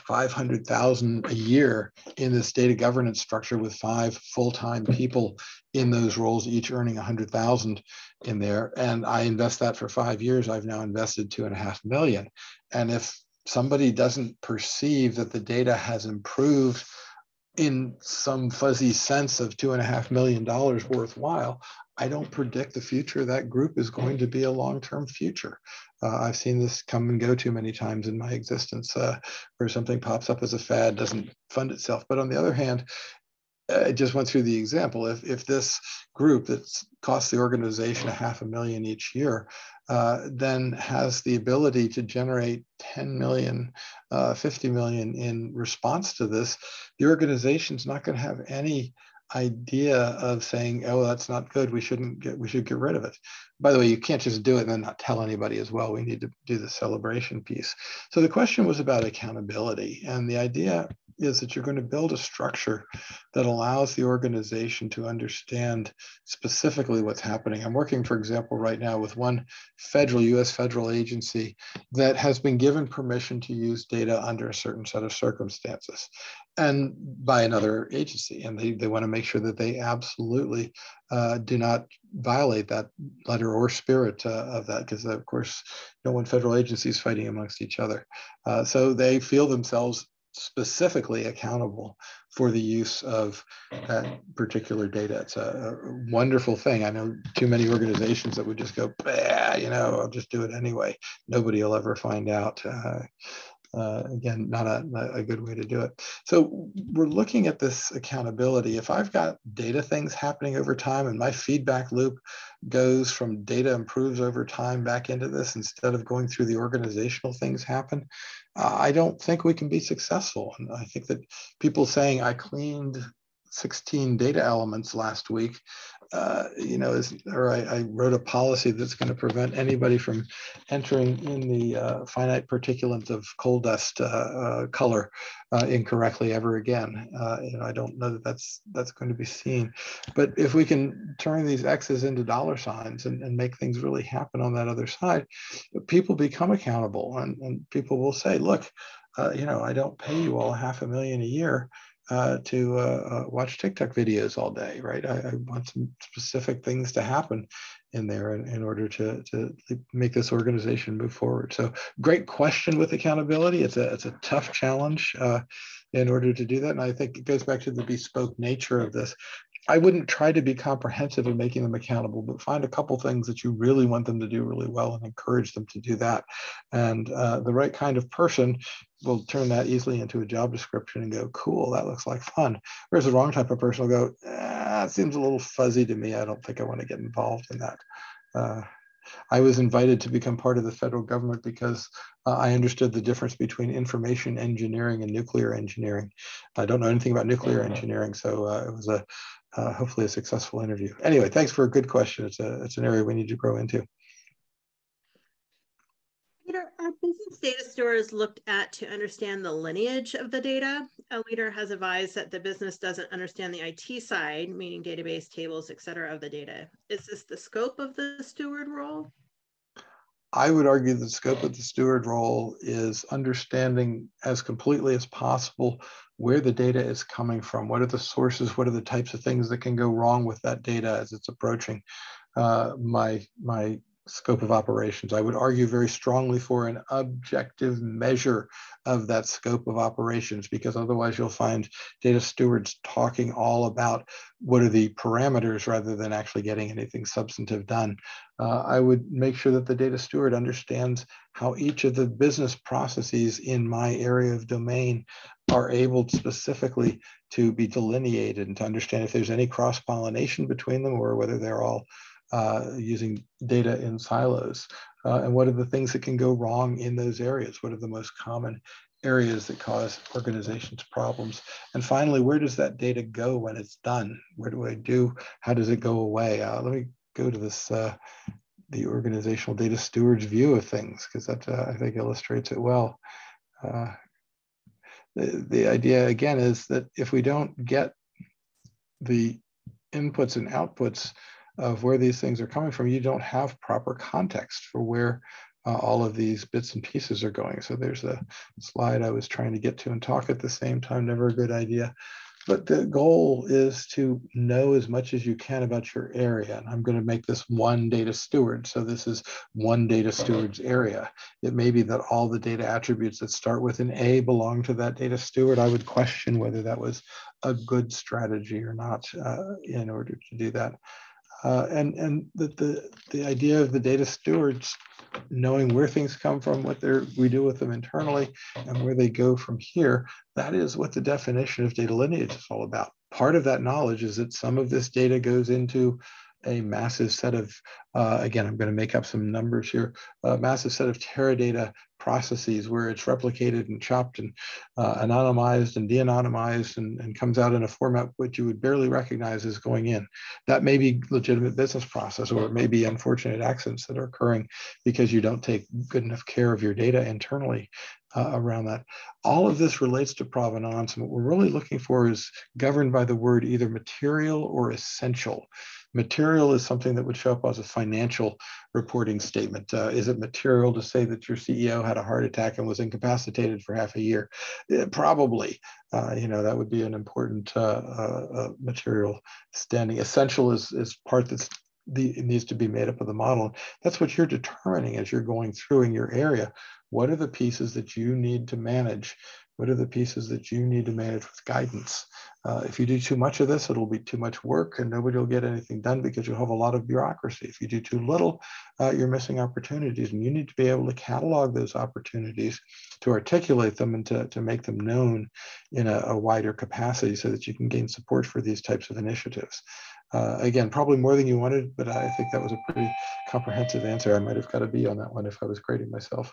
500,000 a year in this data governance structure with five full-time people in those roles, each earning 100,000 in there, and I invest that for five years, I've now invested two and a half million. And if somebody doesn't perceive that the data has improved in some fuzzy sense of two and a half million dollars worthwhile, I don't predict the future of that group is going to be a long-term future. Uh, I've seen this come and go too many times in my existence, uh, where something pops up as a fad, doesn't fund itself. But on the other hand, I just went through the example. If, if this group that costs the organization a half a million each year, uh, then has the ability to generate 10 million, uh, 50 million in response to this, the organization's not going to have any idea of saying, oh, that's not good. We shouldn't get, we should get rid of it. By the way, you can't just do it and then not tell anybody as well. We need to do the celebration piece. So the question was about accountability. And the idea is that you're going to build a structure that allows the organization to understand specifically what's happening. I'm working, for example, right now with one federal, US federal agency that has been given permission to use data under a certain set of circumstances and by another agency. And they, they want to make sure that they absolutely uh, do not violate that letter or spirit uh, of that, because of course, no one federal agency is fighting amongst each other. Uh, so they feel themselves specifically accountable for the use of that particular data. It's a, a, wonderful thing. I know too many organizations that would just go, bah, you know, I'll just do it anyway. Nobody will ever find out. Uh, uh, again, not a, a good way to do it. So we're looking at this accountability. If I've got data things happening over time and my feedback loop goes from data improves over time back into this instead of going through the organizational things happen, uh, I don't think we can be successful. And I think that people saying I cleaned 16 data elements last week uh, you know, is, or I, I, wrote a policy that's going to prevent anybody from entering in the uh, finite particulates of coal dust uh, uh color uh, incorrectly ever again. Uh, you know, I don't know that that's that's going to be seen. But if we can turn these X's into dollar signs and, and make things really happen on that other side, people become accountable and, and people will say, look, you know, I don't pay you all half a million a year uh, to uh, uh, watch TikTok videos all day, right? I, I, want some specific things to happen in there in, in order to, to make this organization move forward. So great question with accountability. It's a, it's a tough challenge uh, in order to do that. And I think it goes back to the bespoke nature of this. I wouldn't try to be comprehensive in making them accountable, but find a couple things that you really want them to do really well and encourage them to do that. And uh, the right kind of person will turn that easily into a job description and go, cool, that looks like fun. Whereas the wrong type of person will go, ah, it seems a little fuzzy to me. I don't think I want to get involved in that. Uh, I was invited to become part of the federal government because uh, I understood the difference between information engineering and nuclear engineering. I don't know anything about nuclear engineering, so uh, it was a uh, hopefully a successful interview. Anyway, thanks for a good question. It's a it's an area we need to grow into. Peter, are business data stewards looked at to understand the lineage of the data? A leader has advised that the business doesn't understand the IT side, meaning database tables, et cetera, of the data. Is this the scope of the steward role? I would argue the scope of the steward role is understanding as completely as possible where the data is coming from, what are the sources, what are the types of things that can go wrong with that data as it's approaching uh, my my scope of operations. I would argue very strongly for an objective measure of that scope of operations because otherwise you'll find data stewards talking all about what are the parameters rather than actually getting anything substantive done. Uh, I would make sure that the data steward understands how each of the business processes in my area of domain are able specifically to be delineated and to understand if there's any cross pollination between them or whether they're all uh, using data in silos? Uh, and what are the things that can go wrong in those areas? What are the most common areas that cause organizations problems? And finally, where does that data go when it's done? Where do I do? How does it go away? Uh, let me go to this, uh, the organizational data steward's view of things, because that uh, I think illustrates it well. Uh, the, the idea again is that if we don't get the inputs and outputs of where these things are coming from, you don't have proper context for where uh, all of these bits and pieces are going. So there's a slide I was trying to get to and talk at the same time, never a good idea. But the goal is to know as much as you can about your area. And I'm going to make this one data steward. So this is one data steward's area. It may be that all the data attributes that start with an A belong to that data steward. I would question whether that was a good strategy or not uh, in order to do that. Uh, and and the, the the idea of the data stewards knowing where things come from, what they're we do with them internally, and where they go from here. That is what the definition of data lineage is all about. Part of that knowledge is that some of this data goes into a massive set of, uh, again, I'm going to make up some numbers here, a massive set of Teradata processes where it's replicated and chopped and uh, anonymized and de-anonymized and, and comes out in a format which you would barely recognize as going in. That may be legitimate business process or it may be unfortunate accidents that are occurring because you don't take good enough care of your data internally uh, around that. All of this relates to provenance and what we're really looking for is governed by the word either material or essential. Material is something that would show up as a financial reporting statement. Uh, is it material to say that your CEO had a heart attack and was incapacitated for half a year? Uh, probably. Uh, you know, that would be an important uh, uh, uh, material standing. Essential is, is part that's the, it needs to be made up of the model. That's what you're determining as you're going through in your area. What are the pieces that you need to manage what are the pieces that you need to manage with guidance? Uh, if you do too much of this, it'll be too much work and nobody will get anything done because you'll have a lot of bureaucracy. If you do too little, uh, you're missing opportunities and you need to be able to catalog those opportunities to articulate them and to, to make them known in a, a wider capacity so that you can gain support for these types of initiatives. Uh, again, probably more than you wanted, but I think that was a pretty comprehensive answer. I might have got a B on that one if I was grading myself.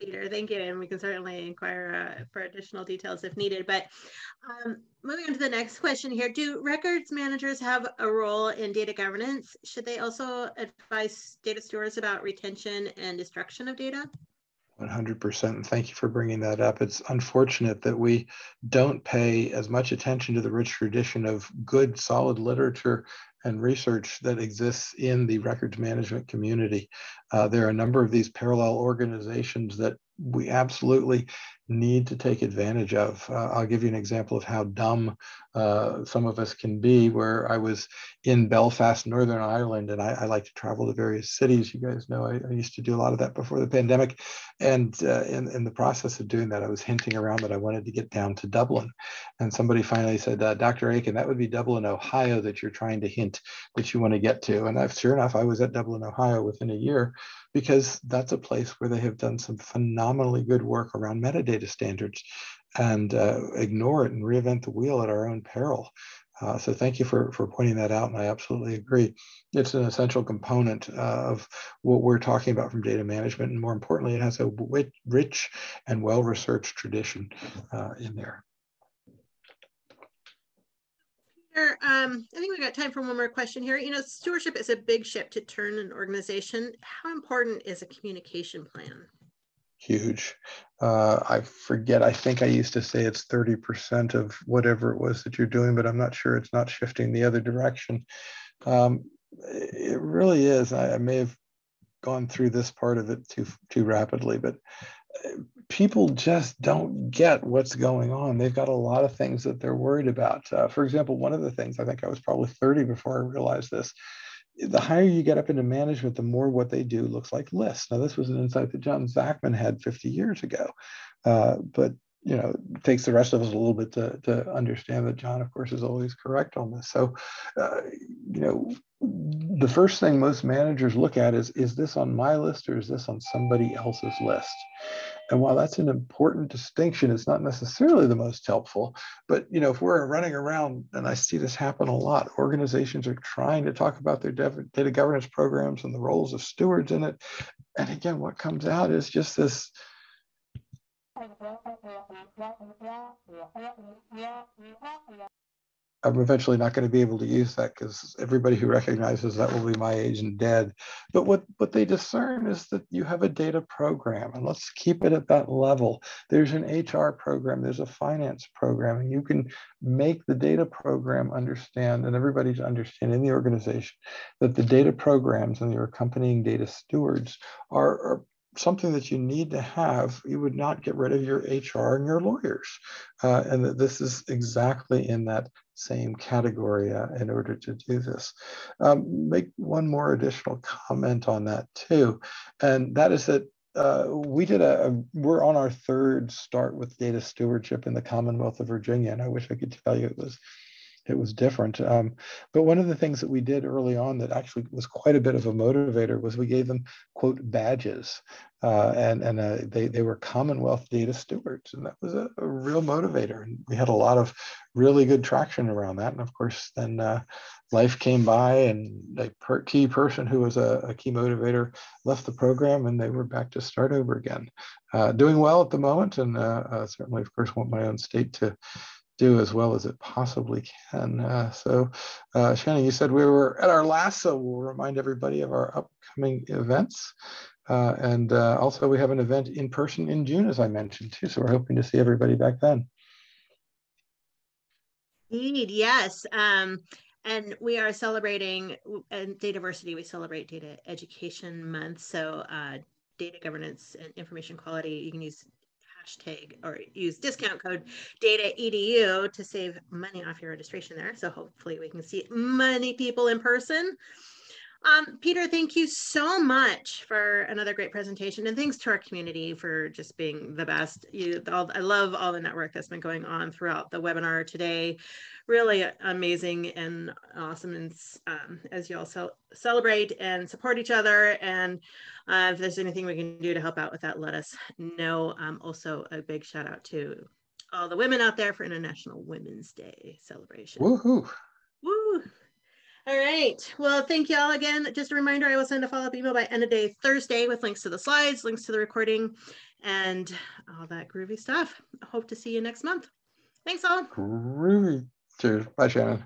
Peter. Thank you. And we can certainly inquire uh, for additional details if needed. But um, moving on to the next question here Do records managers have a role in data governance? Should they also advise data stewards about retention and destruction of data? 100%. And thank you for bringing that up. It's unfortunate that we don't pay as much attention to the rich tradition of good, solid literature and research that exists in the records management community. Uh, there are a number of these parallel organizations that we absolutely need to take advantage of. Uh, I'll give you an example of how dumb uh, some of us can be. Where I was in Belfast, Northern Ireland, and I, I like to travel to various cities. You guys know I, I, used to do a lot of that before the pandemic. And uh, in, in the process of doing that, I was hinting around that I wanted to get down to Dublin. And somebody finally said, uh, Dr. Aiken, that would be Dublin, Ohio, that you're trying to hint that you want to get to. And I've, sure enough, I was at Dublin, Ohio within a year because that's a place where they have done some phenomenally good work around metadata standards and uh, ignore it and reinvent the wheel at our own peril. Uh, so thank you for, for pointing that out, and I absolutely agree. It's an essential component uh, of what we're talking about from data management, and more importantly, it has a rich and well-researched tradition uh, in there. Um, I think we've got time for one more question here. You know, stewardship is a big ship to turn an organization. How important is a communication plan? Huge. Uh, I forget, I think I used to say it's 30% of whatever it was that you're doing, but I'm not sure it's not shifting the other direction. Um, it really is. I, I may have gone through this part of it too too rapidly, but people just don't get what's going on. They've got a lot of things that they're worried about. Uh, for example, one of the things I think I was probably 30 before I realized this. The higher you get up into management, the more what they do looks like lists. Now, this was an insight that John Zachman had 50 years ago, uh, but you know, it takes the rest of us a little bit to, to understand that John, of course, is always correct on this. So, uh, you know, the first thing most managers look at is, is this on my list or is this on somebody else's list? And while that's an important distinction, it's not necessarily the most helpful. But you know, if we're running around, and I see this happen a lot, organizations are trying to talk about their data governance programs and the roles of stewards in it. And again, what comes out is just this I'm eventually not going to be able to use that because everybody who recognizes that will be my age and dead. But what, what they discern is that you have a data program, and let's keep it at that level. There's an HR program, there's a finance program, and you can make the data program understand, and everybody to understand in the organization that the data programs and your accompanying data stewards are, are something that you need to have, you would not get rid of your HR and your lawyers. Uh, and that this is exactly in that same category uh, in order to do this. Um, make one more additional comment on that too, and that is that uh, we did a, a, we're on our third start with data stewardship in the Commonwealth of Virginia, and I wish I could tell you it was it was different. Um, but one of the things that we did early on that actually was quite a bit of a motivator was we gave them quote badges, uh, and and uh, they they were Commonwealth data stewards, and that was a, a, real motivator. And we had a lot of really good traction around that. And of course, then uh, life came by, and a per key person who was a, a, key motivator left the program, and they were back to start over again, uh, doing well at the moment, and uh, uh, certainly, of course, want my own state to do as well as it possibly can. Uh, so, uh, Shannon, you said we were at our last, so we'll remind everybody of our upcoming events. Uh, and uh, also, we have an event in person in June, as I mentioned too. So we're hoping to see everybody back then. Indeed, yes. Um, and we are celebrating and DATAVERSITY. We celebrate Data Education Month. So uh, data governance and information quality. You can use hashtag or use discount code data edu to save money off your registration there. So hopefully we can see many people in person. Um, Peter, thank you so much for another great presentation, and thanks to our community for just being the best. You, all, I love all the network that's been going on throughout the webinar today. Really amazing and awesome, and um, as you all celebrate and support each other. And uh, if there's anything we can do to help out with that, let us know. Um, also, a big shout out to all the women out there for International Women's Day celebration. Woohoo! All right. Well, thank you all again. Just a reminder, I will send a follow-up email by end of day Thursday with links to the slides, links to the recording, and all that groovy stuff. Hope to see you next month. Thanks all. Groovy. Cheers. Bye, Shannon.